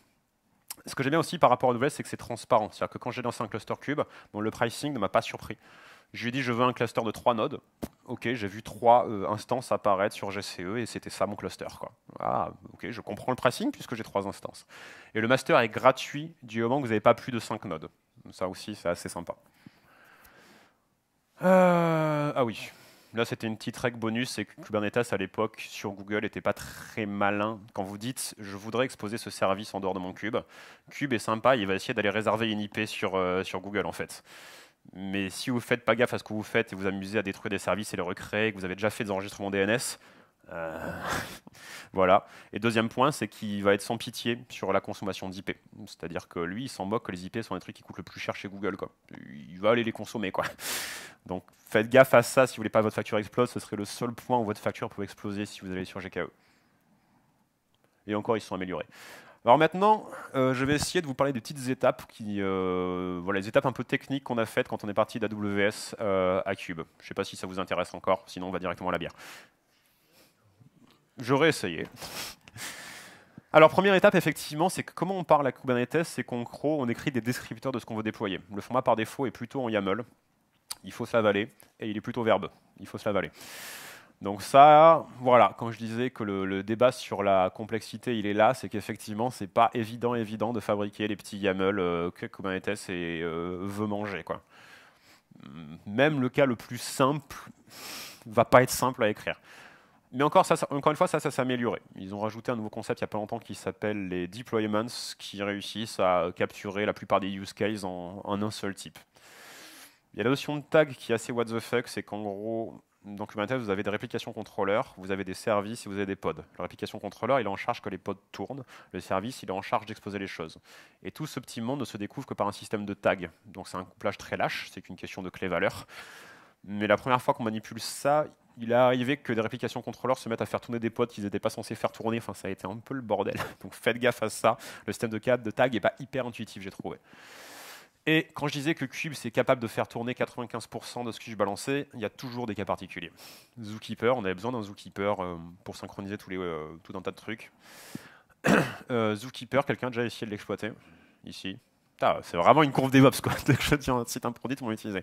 Ce que j'aime bien aussi par rapport à AWS, c'est que c'est transparent. C'est-à-dire que quand j'ai lancé un cluster cube, bon, le pricing ne m'a pas surpris. Je lui ai dit, je veux un cluster de trois nodes. Ok, j'ai vu trois euh, instances apparaître sur GCE et c'était ça mon cluster. Quoi. Ah, ok, je comprends le pricing puisque j'ai trois instances. Et le master est gratuit du moment que vous n'avez pas plus de cinq nodes. Ça aussi, c'est assez sympa. Euh, ah oui, Là, c'était une petite règle bonus, que Kubernetes à l'époque sur Google n'était pas très malin. Quand vous dites je voudrais exposer ce service en dehors de mon cube, Cube est sympa, il va essayer d'aller réserver une IP sur, euh, sur Google en fait. Mais si vous ne faites pas gaffe à ce que vous faites et vous amusez à détruire des services et les recréer, que vous avez déjà fait des enregistrements DNS, voilà. Et deuxième point, c'est qu'il va être sans pitié sur la consommation d'IP. C'est-à-dire que lui, il s'en moque que les IP sont les trucs qui coûtent le plus cher chez Google. Quoi. Il va aller les consommer. Quoi. Donc faites gaffe à ça si vous voulez pas que votre facture explose. Ce serait le seul point où votre facture peut exploser si vous allez sur GKE. Et encore, ils sont améliorés. Alors maintenant, euh, je vais essayer de vous parler des petites étapes, qui, euh, voilà, les étapes un peu techniques qu'on a faites quand on est parti d'AWS à Cube. Je ne sais pas si ça vous intéresse encore, sinon on va directement à la bière. J'aurais essayé. Alors, première étape, effectivement, c'est que comment on parle à Kubernetes, c'est qu'en gros, on écrit des descripteurs de ce qu'on veut déployer. Le format par défaut est plutôt en YAML. Il faut s'avaler, et il est plutôt verbe. Il faut s'avaler. Donc ça, voilà, quand je disais que le, débat sur la complexité, il est là, c'est qu'effectivement, c'est pas évident, évident de fabriquer les petits YAML euh, que Kubernetes et, euh, veut manger. Quoi. Même le cas le plus simple va pas être simple à écrire. Mais encore, une fois, ça, s'est amélioré. Ils ont rajouté un nouveau concept il n'y a pas longtemps qui s'appelle les deployments, qui réussissent à capturer la plupart des use cases en, un seul type. Il y a la notion de tag qui est assez what the fuck, c'est qu'en gros, dans Kubernetes, vous avez des réplications contrôleurs, vous avez des services et vous avez des pods. Le réplication contrôleur, il est en charge que les pods tournent. Le service, il est en charge d'exposer les choses. Et tout ce petit monde ne se découvre que par un système de tag. Donc c'est un couplage très lâche, c'est qu'une question de clé-valeur. Mais la première fois qu'on manipule ça, il est arrivé que des réplications contrôleurs se mettent à faire tourner des pods qu'ils n'étaient pas censés faire tourner. Enfin, ça a été un peu le bordel. Donc faites gaffe à ça. Le système de, de tag n'est pas hyper intuitif, j'ai trouvé. Et quand je disais que Cube c'est capable de faire tourner 95% de ce que je balançais, il y a toujours des cas particuliers. Zookeeper, on avait besoin d'un Zookeeper euh, pour synchroniser tous les, euh, tout un tas de trucs. euh, Zookeeper, quelqu'un a déjà essayé de l'exploiter Ici c'est vraiment une courbe DevOps, quoi. Je tiens un site un produit, tout le monde.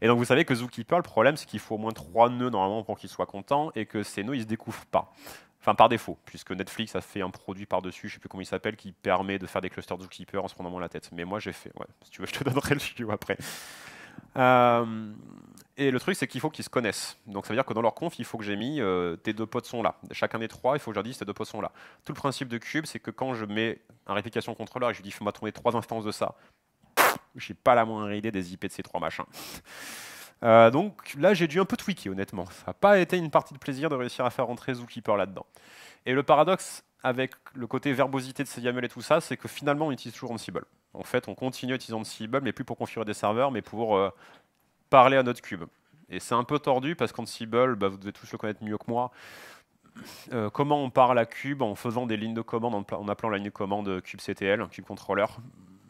Et donc, vous savez que Zookeeper, le problème, c'est qu'il faut au moins trois nœuds normalement pour qu'il soit content et que ces nœuds, ils se découvrent pas. Enfin, par défaut, puisque Netflix a fait un produit par-dessus, je sais plus comment il s'appelle, qui permet de faire des clusters Zookeeper en se prenant moins la tête. Mais moi, j'ai fait. Ouais, si tu veux, je te donnerai le studio après. Euh, et le truc, c'est qu'il faut qu'ils se connaissent. Donc ça veut dire que dans leur conf, il faut que j'ai mis euh, tes deux pods sont là. Chacun des trois, il faut que je leur dise tes deux pods sont là. Tout le principe de Cube, c'est que quand je mets un réplication contrôleur et je lui dis fais-moi tourner trois instances de ça, j'ai pas la moindre idée des IP de ces trois machins. Euh, donc là, j'ai dû un peu tweaker, honnêtement. Ça n'a pas été une partie de plaisir de réussir à faire rentrer Zookeeper là-dedans. Et le paradoxe avec le côté verbosité de ces YAML et tout ça, c'est que finalement, on utilise toujours Ansible. En fait, on continue à utiliser Ansible, mais plus pour configurer des serveurs, mais pour euh, parler à notre cube. Et c'est un peu tordu parce qu'Ansible, bah, vous devez tous le connaître mieux que moi. Euh, comment on parle à cube en faisant des lignes de commande, en, appelant la ligne de commande kubectl, controller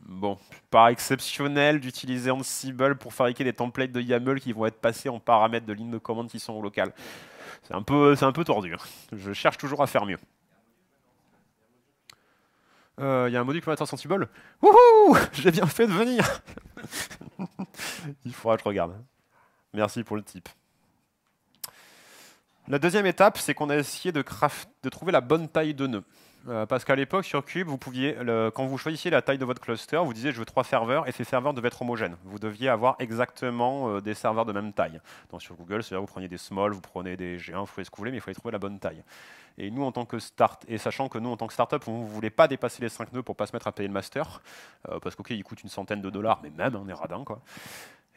Bon, pas exceptionnel d'utiliser Ansible pour fabriquer des templates de YAML qui vont être passés en paramètres de lignes de commande qui sont locales. C'est un peu, c'est un peu tordu. Hein. Je cherche toujours à faire mieux. Il euh, y a un module mettre Ansible Wouhou J'ai bien fait de venir Il faudra que je regarde. Merci pour le tip. La deuxième étape, c'est qu'on a essayé de, de, trouver la bonne taille de nœud. Euh, parce qu'à l'époque, sur Cube, vous pouviez, quand vous choisissiez la taille de votre cluster, vous disiez je veux trois serveurs et ces serveurs devaient être homogènes. Vous deviez avoir exactement euh, des serveurs de même taille. Donc sur Google, c'est-à-dire vous preniez des small, vous prenez des G1, vous faites ce que vous voulez, mais il fallait trouver la bonne taille. Et nous, en tant que start, et sachant que nous, en tant que startup, on ne voulait pas dépasser les 5 nœuds pour pas se mettre à payer le master, euh, parce qu'ok, il coûte une centaine de dollars, mais même, on est radin, quoi.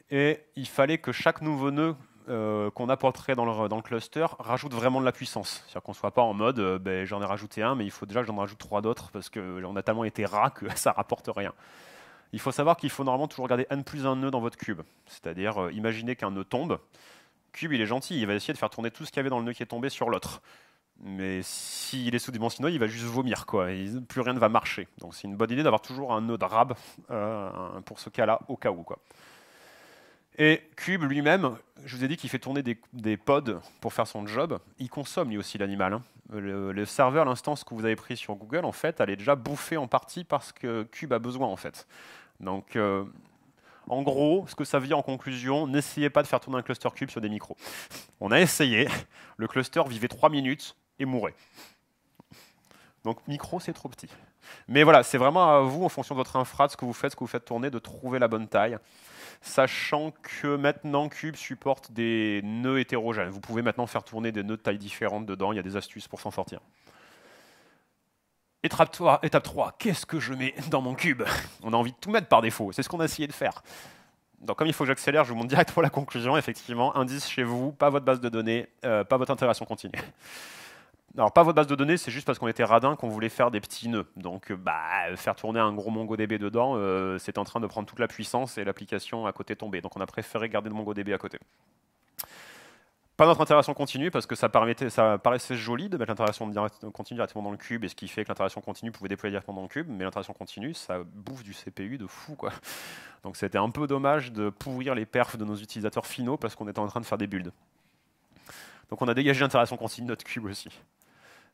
Et il fallait que chaque nouveau nœud euh, qu'on apporterait dans le, dans le, cluster rajoute vraiment de la puissance. C'est-à-dire qu'on ne soit pas en mode euh, ben, j'en ai rajouté un, mais il faut déjà que j'en rajoute trois d'autres parce qu'on a tellement été rat que ça rapporte rien. Il faut savoir qu'il faut normalement toujours garder n plus un nœud dans votre cube. C'est-à-dire, euh, imaginez qu'un nœud tombe. Cube, il est gentil, il va essayer de faire tourner tout ce qu'il y avait dans le nœud qui est tombé sur l'autre. Mais s'il est sous-dimensionné, il va juste vomir, quoi. plus rien ne va marcher. Donc c'est une bonne idée d'avoir toujours un nœud de RAB pour ce cas-là, au cas où, quoi. Et Cube lui-même, je vous ai dit qu'il fait tourner des, pods pour faire son job. Il consomme lui aussi l'animal. Hein. Le, serveur, l'instance que vous avez pris sur Google, en fait, elle est déjà bouffée en partie parce que Cube a besoin, en fait. Donc, euh, en gros, ce que ça veut dire en conclusion, n'essayez pas de faire tourner un cluster Cube sur des micros. On a essayé. Le cluster vivait 3 minutes et mourait. Donc, micro, c'est trop petit. Mais voilà, c'est vraiment à vous, en fonction de votre infra, de ce que vous faites, ce que vous faites tourner, de trouver la bonne taille sachant que maintenant Cube supporte des nœuds hétérogènes. Vous pouvez maintenant faire tourner des nœuds de taille différente dedans, il y a des astuces pour s'en sortir. Étape 3, étape 3 qu'est-ce que je mets dans mon cube? On a envie de tout mettre par défaut, c'est ce qu'on a essayé de faire. Donc comme il faut que j'accélère, je vous montre directement la conclusion, effectivement, indice chez vous, pas votre base de données, euh, pas votre intégration continue. Alors, pas votre base de données, c'est juste parce qu'on était radin qu'on voulait faire des petits nœuds. Donc, euh, bah, faire tourner un gros MongoDB dedans, euh, c'est en train de prendre toute la puissance et l'application à côté tomber. Donc, on a préféré garder le MongoDB à côté. Pas notre intégration continue parce que ça, paraissait joli de mettre l'intégration continue directement dans le cube et ce qui fait que l'intégration continue pouvait déployer directement dans le cube, mais l'intégration continue, ça bouffe du CPU de fou. Quoi. Donc c'était un peu dommage de pourrir les perfs de nos utilisateurs finaux parce qu'on était en train de faire des builds. Donc on a dégagé l'intégration continue de notre cube aussi.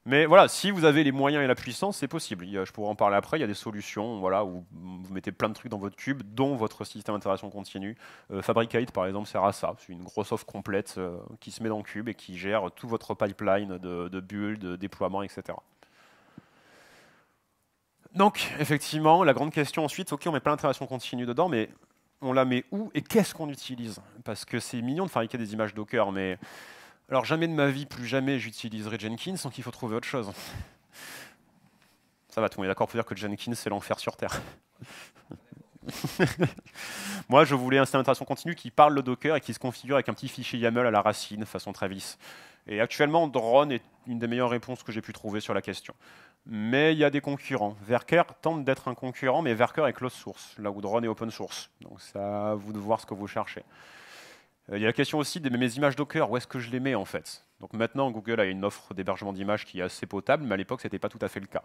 Mais voilà, si vous avez les moyens et la puissance, c'est possible. je pourrais en parler après. Il y a des solutions voilà, où vous mettez plein de trucs dans votre cube, dont votre système d'intégration continue. Euh, Fabricate, par exemple, sert à ça. C'est une grosse offre complète euh, qui se met dans le cube et qui gère tout votre pipeline de, build, de déploiement, etc. Donc, effectivement, la grande question ensuite, ok, on met plein d'intégration continue dedans, mais on la met où et qu'est-ce qu'on utilise? Parce que c'est mignon de fabriquer des images Docker, mais alors jamais de ma vie, plus jamais j'utiliserai Jenkins, donc il faut trouver autre chose. Ça va, tout le monde est d'accord pour dire que Jenkins, c'est l'enfer sur Terre. Moi, je voulais une installation continue qui parle le Docker et qui se configure avec un petit fichier YAML à la racine, façon Travis. Et actuellement, Drone est une des meilleures réponses que j'ai pu trouver sur la question. Mais il y a des concurrents. Verker tente d'être un concurrent, mais Verker est closed source, là où Drone est open source. Donc c'est à vous de voir ce que vous cherchez. Euh, il y a la question aussi de mes images Docker, où est-ce que je les mets en fait? Donc maintenant, Google a une offre d'hébergement d'images qui est assez potable, mais à l'époque, ce n'était pas tout à fait le cas.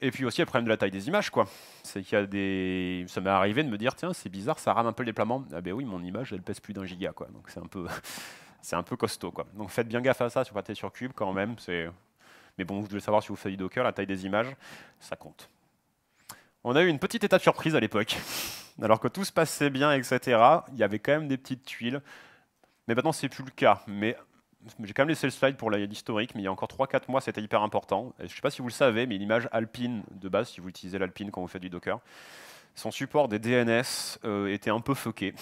Et puis aussi, le problème de la taille des images, quoi. C'est qu'il y a des. Ça m'est arrivé de me dire, tiens, c'est bizarre, ça rame un peu le déploiement. Ah ben oui, mon image, elle pèse plus d'un giga, quoi. Donc c'est un peu, un peu costaud, quoi. Donc faites bien gaffe à ça sur sur Cube quand même. Mais bon, vous devez savoir si vous faites du Docker, la taille des images, ça compte. On a eu une petite étape surprise à l'époque. Alors que tout se passait bien, etc., il y avait quand même des petites tuiles. Mais maintenant, c'est plus le cas. Mais j'ai quand même laissé le slide pour l'historique, mais il y a encore 3-4 mois, c'était hyper important. je ne sais pas si vous le savez, mais l'image Alpine de base, si vous utilisez l'Alpine quand vous faites du Docker, son support des DNS euh, était un peu fucké.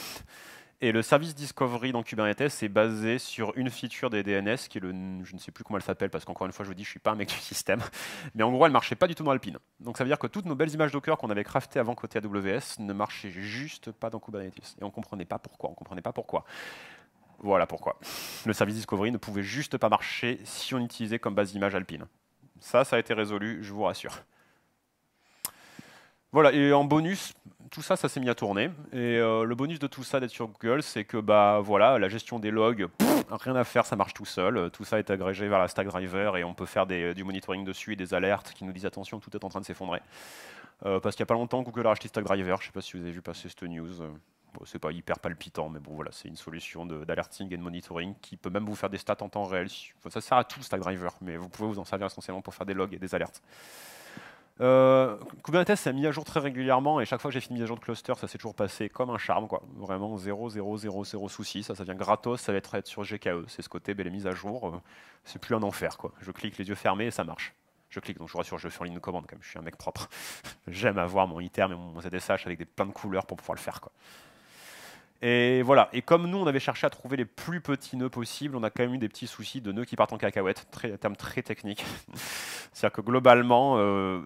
Et le service Discovery dans Kubernetes est basé sur une feature des DNS, qui est le, je ne sais plus comment elle s'appelle, parce qu'encore une fois, je vous dis, je suis pas un mec du système. Mais en gros, elle marchait pas du tout dans Alpine. Donc ça veut dire que toutes nos belles images Docker qu'on avait craftées avant côté AWS ne marchaient juste pas dans Kubernetes. Et on comprenait pas pourquoi. On comprenait pas pourquoi. Voilà pourquoi. Le service Discovery ne pouvait juste pas marcher si on utilisait comme base d'image Alpine. Ça, ça a été résolu, je vous rassure. Voilà, et en bonus, tout ça, ça s'est mis à tourner. Et euh, le bonus de tout ça d'être sur Google, c'est que bah voilà, la gestion des logs, rien à faire, ça marche tout seul. Tout ça est agrégé vers la Stackdriver et on peut faire du monitoring dessus et des alertes qui nous disent attention, tout est en train de s'effondrer. Euh, parce qu'il n'y a pas longtemps, Google a acheté Stackdriver. Je ne sais pas si vous avez vu passer cette news. Bon, c'est pas hyper palpitant, mais bon voilà, c'est une solution d'alerting et de monitoring qui peut même vous faire des stats en temps réel. ça sert à tout Stackdriver, mais vous pouvez vous en servir essentiellement pour faire des logs et des alertes. Euh, Kubernetes s'est mis à jour très régulièrement et chaque fois que j'ai fait une mise à jour de cluster, ça s'est toujours passé comme un charme. Quoi. Vraiment 0, 0, 0, 0 souci. Ça, ça vient gratos, ça va être sur GKE. C'est ce côté, les mises à jour, euh, c'est plus un enfer. Quoi. Je clique les yeux fermés et ça marche. Je clique, donc je rassure, je fais en ligne de commande, comme je suis un mec propre. J'aime avoir mon iterm et mon ZSH avec des, plein de couleurs pour pouvoir le faire. Quoi. Et voilà. Et comme nous, on avait cherché à trouver les plus petits nœuds possibles, on a quand même eu des petits soucis de nœuds qui partent en cacahuète, très, terme très technique. C'est-à-dire que globalement, euh,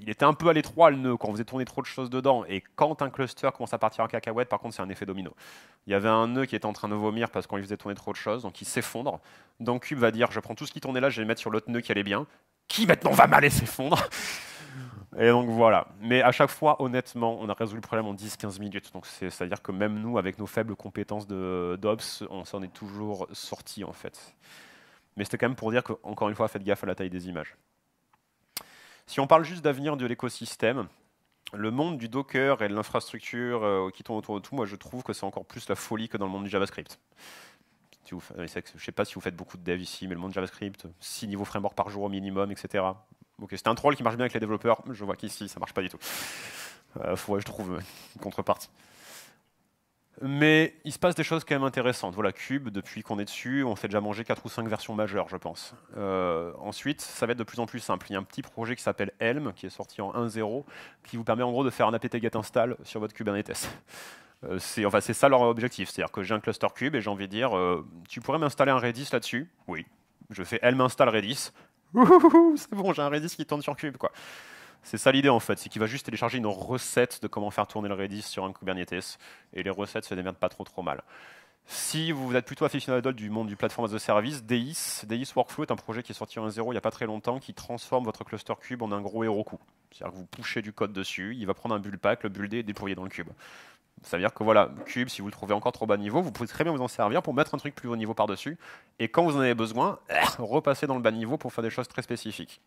il était un peu à l'étroit le nœud quand on faisait tourner trop de choses dedans. Et quand un cluster commence à partir en cacahuète, par contre, c'est un effet domino. Il y avait un nœud qui était en train de vomir parce qu'on lui faisait tourner trop de choses, donc il s'effondre. Donc Cube va dire, je prends tout ce qui tournait là, je vais le mettre sur l'autre nœud qui allait bien, qui maintenant va mal et s'effondre? Et donc voilà. Mais à chaque fois, honnêtement, on a résolu le problème en 10-15 minutes. Donc c'est-à-dire que même nous, avec nos faibles compétences d'Ops, on s'en est toujours sorti en fait. Mais c'était quand même pour dire qu'encore une fois, faites gaffe à la taille des images. Si on parle juste d'avenir de l'écosystème, le monde du Docker et de l'infrastructure euh, qui tourne autour de tout, moi je trouve que c'est encore plus la folie que dans le monde du JavaScript. je ne sais pas si vous faites beaucoup de dev ici, mais le monde JavaScript, 6 niveaux framework par jour au minimum, etc. Ok, c'est un troll qui marche bien avec les développeurs. Je vois qu'ici, ça marche pas du tout. Euh, faudrait que je trouve une contrepartie. Mais il se passe des choses quand même intéressantes. Voilà, Cube, depuis qu'on est dessus, on s'est déjà mangé 4 ou 5 versions majeures, je pense. Euh, ensuite, ça va être de plus en plus simple. Il y a un petit projet qui s'appelle Helm, qui est sorti en 1.0, qui vous permet en gros de faire un apt-get install sur votre Kubernetes. Euh, c'est enfin, ça leur objectif. C'est-à-dire que j'ai un cluster Cube et j'ai envie de dire, euh, tu pourrais m'installer un Redis là-dessus? Oui. Je fais Helm install Redis c'est bon, j'ai un Redis qui tourne sur Cube, quoi. C'est ça l'idée en fait, c'est qu'il va juste télécharger une recette de comment faire tourner le Redis sur un Kubernetes, et les recettes se démerdent pas trop trop mal. Si vous êtes plutôt aficionado du monde du platform as a service, DIS, DIS Workflow est un projet qui est sorti en 1.0 il n'y a pas très longtemps, qui transforme votre cluster cube en un gros Heroku. C'est-à-dire que vous poussez du code dessus, il va prendre un build pack, le builder et déployer dans le cube. Ça veut dire que voilà, Cube, si vous le trouvez encore trop bas niveau, vous pouvez très bien vous en servir pour mettre un truc plus haut niveau par-dessus. Et quand vous en avez besoin, repasser dans le bas niveau pour faire des choses très spécifiques.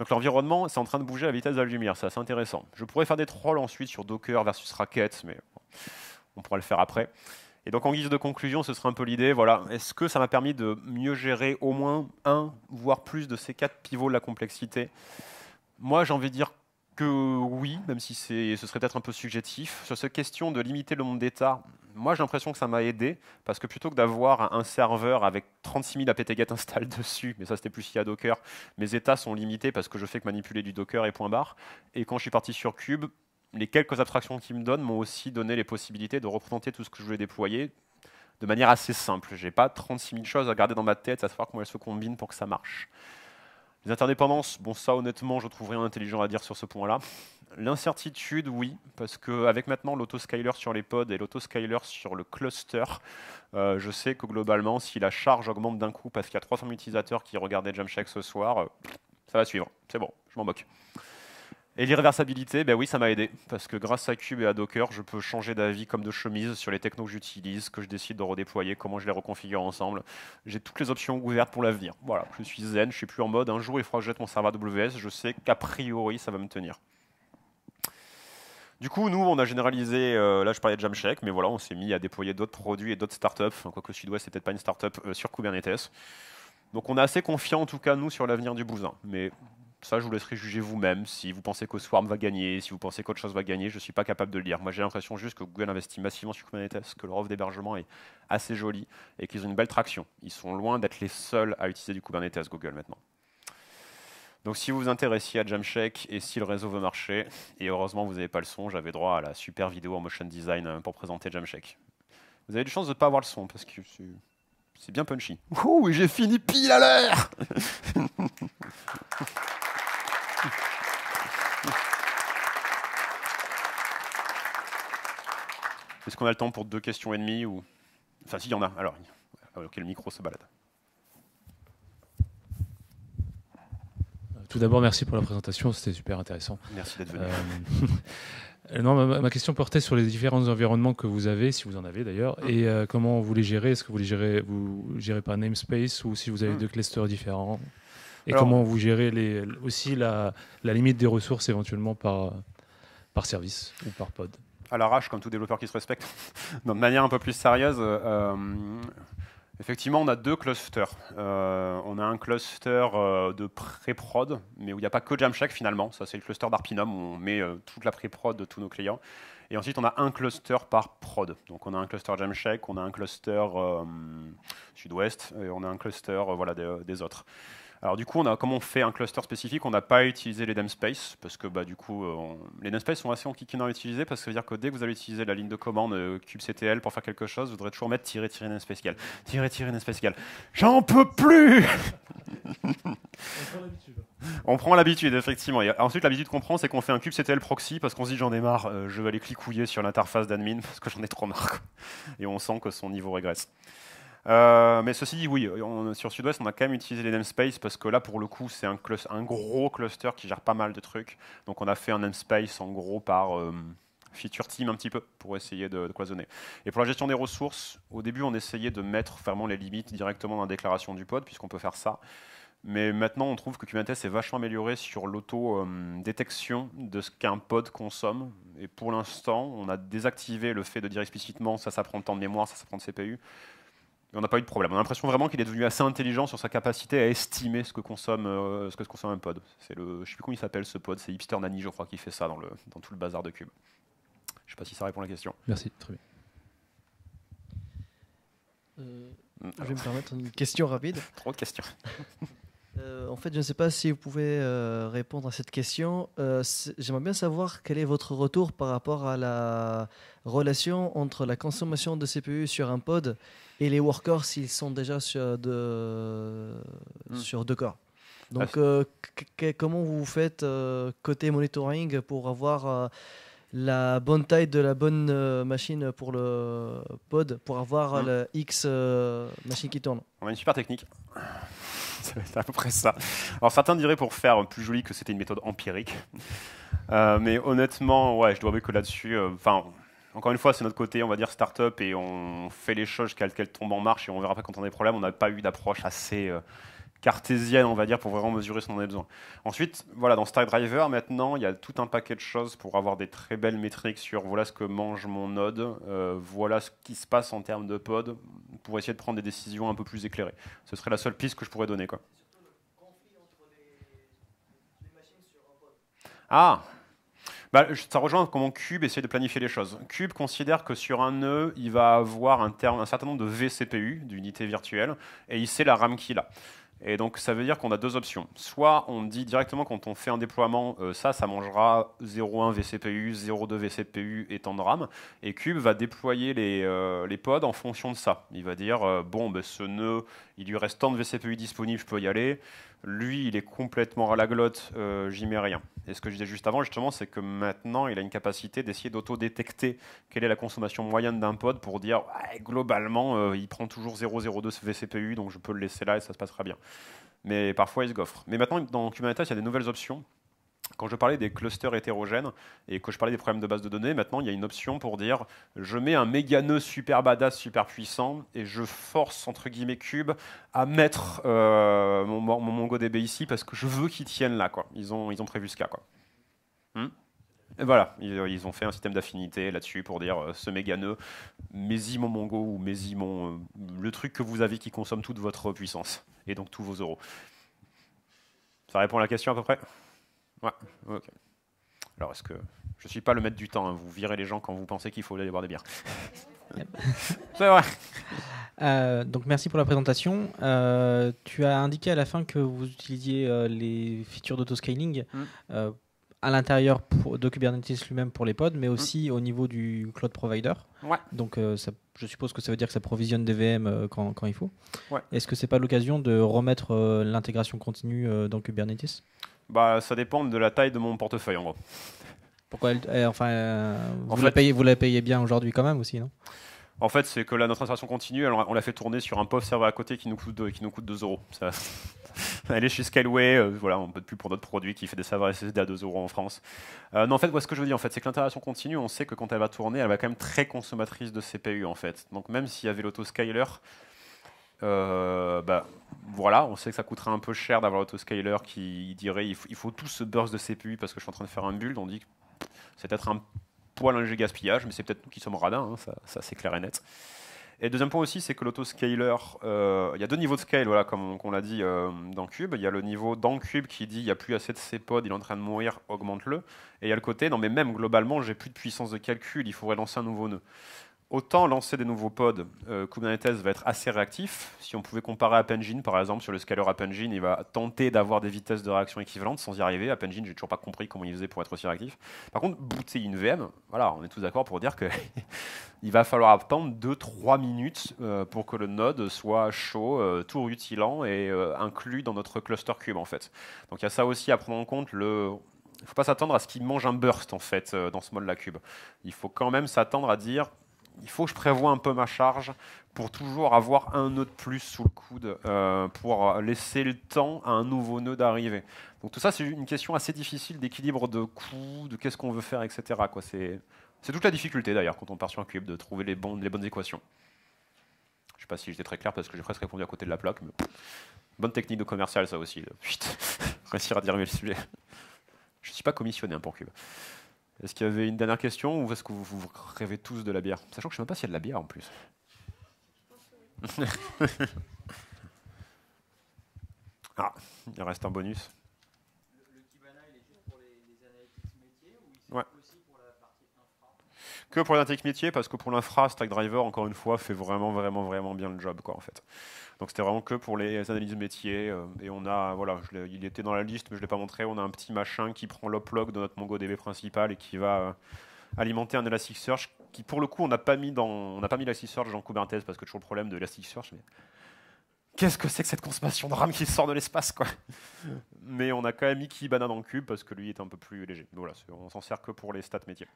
Donc l'environnement, c'est en train de bouger à la vitesse de la lumière, c'est assez intéressant. Je pourrais faire des trolls ensuite sur Docker versus Racket, mais on pourra le faire après. Et donc en guise de conclusion, ce sera un peu l'idée, voilà, est-ce que ça m'a permis de mieux gérer au moins un, voire plus de ces quatre pivots de la complexité? Moi, j'ai envie de dire oui, même si ce serait peut-être un peu subjectif. Sur cette question de limiter le nombre d'états, moi j'ai l'impression que ça m'a aidé, parce que plutôt que d'avoir un serveur avec 36 000 apt-get install dessus, mais ça c'était plus lié à Docker, mes états sont limités parce que je fais que manipuler du Docker et point barre. Et quand je suis parti sur Cube, les quelques abstractions qu'ils me donnent m'ont aussi donné les possibilités de représenter tout ce que je voulais déployer de manière assez simple. J'ai pas 36 000 choses à garder dans ma tête, à savoir comment elles se combinent pour que ça marche. Les interdépendances, bon ça honnêtement je trouve rien intelligent à dire sur ce point-là. L'incertitude, oui, parce qu'avec maintenant l'autoscaler sur les pods et l'autoscaler sur le cluster, euh, je sais que globalement, si la charge augmente d'un coup parce qu'il y a 300 utilisateurs qui regardaient Jamshack ce soir, euh, ça va suivre. C'est bon, je m'en moque. Et l'irréversibilité, ben oui, ça m'a aidé, parce que grâce à Cube et à Docker, je peux changer d'avis comme de chemise sur les technos que j'utilise, que je décide de redéployer, comment je les reconfigure ensemble. J'ai toutes les options ouvertes pour l'avenir. Voilà, je suis zen, je suis plus en mode un jour il faudra que je jette mon serveur AWS, je sais qu'a priori ça va me tenir. Du coup, nous, on a généralisé, euh, là je parlais de Jamcheck, mais voilà, on s'est mis à déployer d'autres produits et d'autres startups, enfin, quoique Sud-Ouest, c'est peut-être pas une startup, euh, sur Kubernetes. Donc on est assez confiant en tout cas, nous, sur l'avenir du bousin. Mais ça, je vous laisserai juger vous-même. Si vous pensez que Swarm va gagner, si vous pensez qu'autre chose va gagner, je ne suis pas capable de le dire. Moi, j'ai l'impression juste que Google investit massivement sur Kubernetes, que leur offre d'hébergement est assez jolie et qu'ils ont une belle traction. Ils sont loin d'être les seuls à utiliser du Kubernetes Google maintenant. Donc si vous vous intéressiez à Jamcheck et si le réseau veut marcher, et heureusement vous n'avez pas le son, j'avais droit à la super vidéo en motion design euh, pour présenter Jamcheck. Vous avez du chance de ne pas avoir le son parce que c'est bien punchy. Ouh, j'ai fini pile à l'heure qu'on a le temps pour deux questions et demie ou... Enfin, s'il y en a. Alors, ok, le micro se balade. tout d'abord, merci pour la présentation, c'était super intéressant. Merci d'être venu. non, ma, question portait sur les différents environnements que vous avez, si vous en avez d'ailleurs, mm. et comment vous les gérez. Est-ce que vous les gérez, vous gérez par namespace ou si vous avez mm. deux clusters différents Et comment vous gérez les, aussi la, la, limite des ressources éventuellement par, par service ou par pod? À l'arrache, comme tout développeur qui se respecte. de manière un peu plus sérieuse, euh, effectivement, on a deux clusters. Euh, on a un cluster euh, de pré-prod, mais où il n'y a pas que Jamshack finalement. Ça, c'est le cluster d'Arpinum où on met toute la pré-prod de tous nos clients. Et ensuite, on a un cluster par prod. Donc, on a un cluster Jamshack, on a un cluster sud-ouest, et on a un cluster voilà, des autres. Alors du coup, on a, comme on fait un cluster spécifique, on n'a pas utilisé les namespaces, parce que bah, du coup, euh, les namespaces sont assez enquiquinants à utiliser, parce que ça veut dire que dès que vous allez utiliser la ligne de commande euh, kubectl pour faire quelque chose, vous devrez toujours mettre tirer tirer namespace tirer namespace. J'en peux plus On prend l'habitude, effectivement. Et ensuite, l'habitude qu'on prend, c'est qu'on fait un kubectl proxy parce qu'on se dit j'en ai marre, euh, je vais aller clicouiller sur l'interface d'admin parce que j'en ai trop marre. Et on sent que son niveau régresse. Euh, mais ceci dit, oui, sur Sud-Ouest, on a quand même utilisé les namespaces parce que là, pour le coup, c'est un, gros cluster qui gère pas mal de trucs. Donc, on a fait un namespace en gros par euh, feature team un petit peu pour essayer de, cloisonner. Et pour la gestion des ressources, au début, on essayait de mettre vraiment les limites directement dans la déclaration du pod, puisqu'on peut faire ça. Mais maintenant, on trouve que Kubernetes est vachement amélioré sur l'auto-détection de ce qu'un pod consomme. Et pour l'instant, on a désactivé le fait de dire explicitement ça, ça prend de temps de mémoire, ça, ça prend de CPU on n'a pas eu de problème. On a l'impression vraiment qu'il est devenu assez intelligent sur sa capacité à estimer ce que consomme, euh, ce que consomme un pod. C'est le, je ne sais plus comment il s'appelle ce pod, c'est Hipster Nani, je crois, qui fait ça dans, le, dans tout le bazar de Cube. Je ne sais pas si ça répond à la question. Merci, très bien. Euh, je vais me permettre une question rapide. Trop de questions. Euh, en fait, je ne sais pas si vous pouvez répondre à cette question. J'aimerais bien savoir quel est votre retour par rapport à la relation entre la consommation de CPU sur un pod et les workers s'ils sont déjà sur, de, hmm. sur deux corps. Donc, ah, euh, comment vous faites euh, côté monitoring pour avoir euh, la bonne taille de la bonne machine pour le pod, pour avoir le X machine qui tourne? On a une super technique. C'est ça. Alors certains diraient pour faire plus joli que c'était une méthode empirique. mais honnêtement, ouais, je dois avouer que là-dessus, enfin, encore une fois, c'est notre côté, on va dire, start-up et on fait les choses qu'elles tombent en marche et on verra pas quand on a des problèmes. On n'a pas eu d'approche assez euh, cartésienne, on va dire, pour vraiment mesurer ce dont on a besoin. Ensuite, voilà, dans Driver, maintenant, il y a tout un paquet de choses pour avoir des très belles métriques sur voilà ce que mange mon node, euh, voilà ce qui se passe en termes de pod, pour essayer de prendre des décisions un peu plus éclairées. Ce serait la seule piste que je pourrais donner. Quoi. Ah bah, ça rejoint comment Cube essaie de planifier les choses. Cube considère que sur un nœud, il va avoir un, terme, un certain nombre de vCPU, d'unités virtuelles, et il sait la RAM qu'il a. Et donc ça veut dire qu'on a deux options. Soit on dit directement quand on fait un déploiement, euh, ça, ça mangera 0,1 vCPU, 0,2 vCPU et temps de RAM. Et Cube va déployer les, euh, les pods en fonction de ça. Il va dire, euh, bon, ben, ce nœud, il lui reste tant de vCPU disponible, je peux y aller. Lui, il est complètement à la glotte, euh, j'y mets rien. Et ce que je disais juste avant, justement, c'est que maintenant, il a une capacité d'essayer d'auto-détecter quelle est la consommation moyenne d'un pod pour dire, globalement, euh, il prend toujours 0,02 vCPU, donc je peux le laisser là et ça se passera bien. Mais parfois, il se goffre. Mais maintenant, dans Kubernetes, il y a des nouvelles options quand je parlais des clusters hétérogènes et que je parlais des problèmes de base de données, maintenant il y a une option pour dire je mets un méga nœud super badass, super puissant et je force entre guillemets Cube à mettre euh, mon, mon, MongoDB ici parce que je veux qu'il tienne là. Quoi. Ils, ont, ils ont prévu ce cas. Quoi. Hmm et voilà, ils, ont fait un système d'affinité là-dessus pour dire euh, ce méga nœud, mets-y mon Mongo ou mets-y mon, euh, le truc que vous avez qui consomme toute votre puissance et donc tous vos euros. Ça répond à la question à peu près? Ouais, ok. Alors, est-ce que. Je ne suis pas le maître du temps, hein. vous virez les gens quand vous pensez qu'il faut aller boire des bières. C'est vrai. Euh, donc merci pour la présentation. Euh, tu as indiqué à la fin que vous utilisiez euh, les features d'autoscaling mm. à l'intérieur de Kubernetes lui-même pour les pods, mais mm. aussi au niveau du cloud provider. Ouais. Donc ça, je suppose que ça veut dire que ça provisionne des VM quand, quand, il faut. Ouais. Est-ce que c'est pas l'occasion de remettre l'intégration continue dans Kubernetes? Bah, ça dépend de la taille de mon portefeuille, en gros. Pourquoi elle, enfin, euh, vous, la payez, vous la payez bien aujourd'hui quand même aussi, non? En fait, c'est que la, notre installation continue, on l'a fait tourner sur un pauvre serveur à côté qui nous coûte, qui nous coûte 2 euros. Allez chez Skyway, euh, voilà, on peut plus pour d'autres produits qui fait des serveurs SSD à 2 euros en France. Euh, non, en fait, ce que je veux dire, en fait, c'est que l'intégration continue, on sait que quand elle va tourner, elle va quand même très consommatrice de CPU, en fait. Donc même s'il y avait l'autoscaler, bah, voilà, on sait que ça coûterait un peu cher d'avoir l'autoscaler qui dirait il faut, il faut tout ce burst de CPU parce que je suis en train de faire un build. On dit que c'est peut-être un poil un gaspillage, mais c'est peut-être nous qui sommes radins, hein, ça, ça c'est clair et net. Et deuxième point aussi, c'est que l'autoscaler, euh, il y a deux niveaux de scale, voilà, comme on, l'a dit euh, dans Cube. Il y a le niveau dans Cube qui dit il n'y a plus assez de CPOD, il est en train de mourir, augmente-le. Et il y a le côté, non mais même globalement, j'ai plus de puissance de calcul, il faudrait lancer un nouveau nœud. Autant lancer des nouveaux pods, euh, Kubernetes va être assez réactif. Si on pouvait comparer App Engine, par exemple, sur le scaler App Engine, il va tenter d'avoir des vitesses de réaction équivalentes sans y arriver. App Engine, j'ai toujours pas compris comment il faisait pour être aussi réactif. Par contre, booter une VM, voilà, on est tous d'accord pour dire qu'il va falloir attendre 2-3 minutes euh, pour que le node soit chaud, euh, tout rutilant et inclus dans notre cluster cube en fait. Donc il y a ça aussi à prendre en compte. Il ne faut pas s'attendre à ce qu'il mange un burst en fait dans ce mode-là cube. Il faut quand même s'attendre à dire il faut que je prévoie un peu ma charge pour toujours avoir un nœud de plus sous le coude, euh, pour laisser le temps à un nouveau nœud d'arriver. Donc tout ça, c'est une question assez difficile d'équilibre de coûts, de qu'est-ce qu'on veut faire, etc. C'est toute la difficulté d'ailleurs quand on part sur un cube, de trouver les, bonnes équations. Je ne sais pas si j'étais très clair parce que j'ai presque répondu à côté de la plaque, bonne technique de commercial ça aussi. réussir à diriger le sujet. Je ne suis pas commissionné hein, pour cube. Est-ce qu'il y avait une dernière question ou est-ce que vous, rêvez tous de la bière? Sachant que je ne sais même pas s'il y a de la bière en plus. ah, il reste un bonus. Le, Kibana, il est juste pour les, analytics métiers ou il aussi pour la partie infra? Que pour l'analytics métier, parce que pour l'infra, Stackdriver, encore une fois, fait vraiment, vraiment, vraiment bien le job, quoi, en fait. Donc c'était vraiment que pour les analyses métiers. Euh, et on a, voilà, il était dans la liste, mais je ne l'ai pas montré. On a un petit machin qui prend l'uplog de notre MongoDB principal et qui va euh, alimenter un Elasticsearch qui, pour le coup, on n'a pas mis dans, on n'a pas mis Elasticsearch dans Kubernetes parce que toujours le problème de Elasticsearch. Mais qu'est-ce que c'est que cette consommation de RAM qui sort de l'espace, quoi? Mais on a quand même mis Kibana dans le cube parce que lui est un peu plus léger. Voilà, on s'en sert que pour les stats métiers.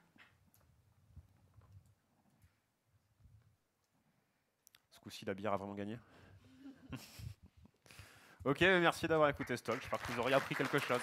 Ce coup-ci, la bière a vraiment gagné? Ok, merci d'avoir écouté ce talk. J'espère que vous auriez appris quelque chose.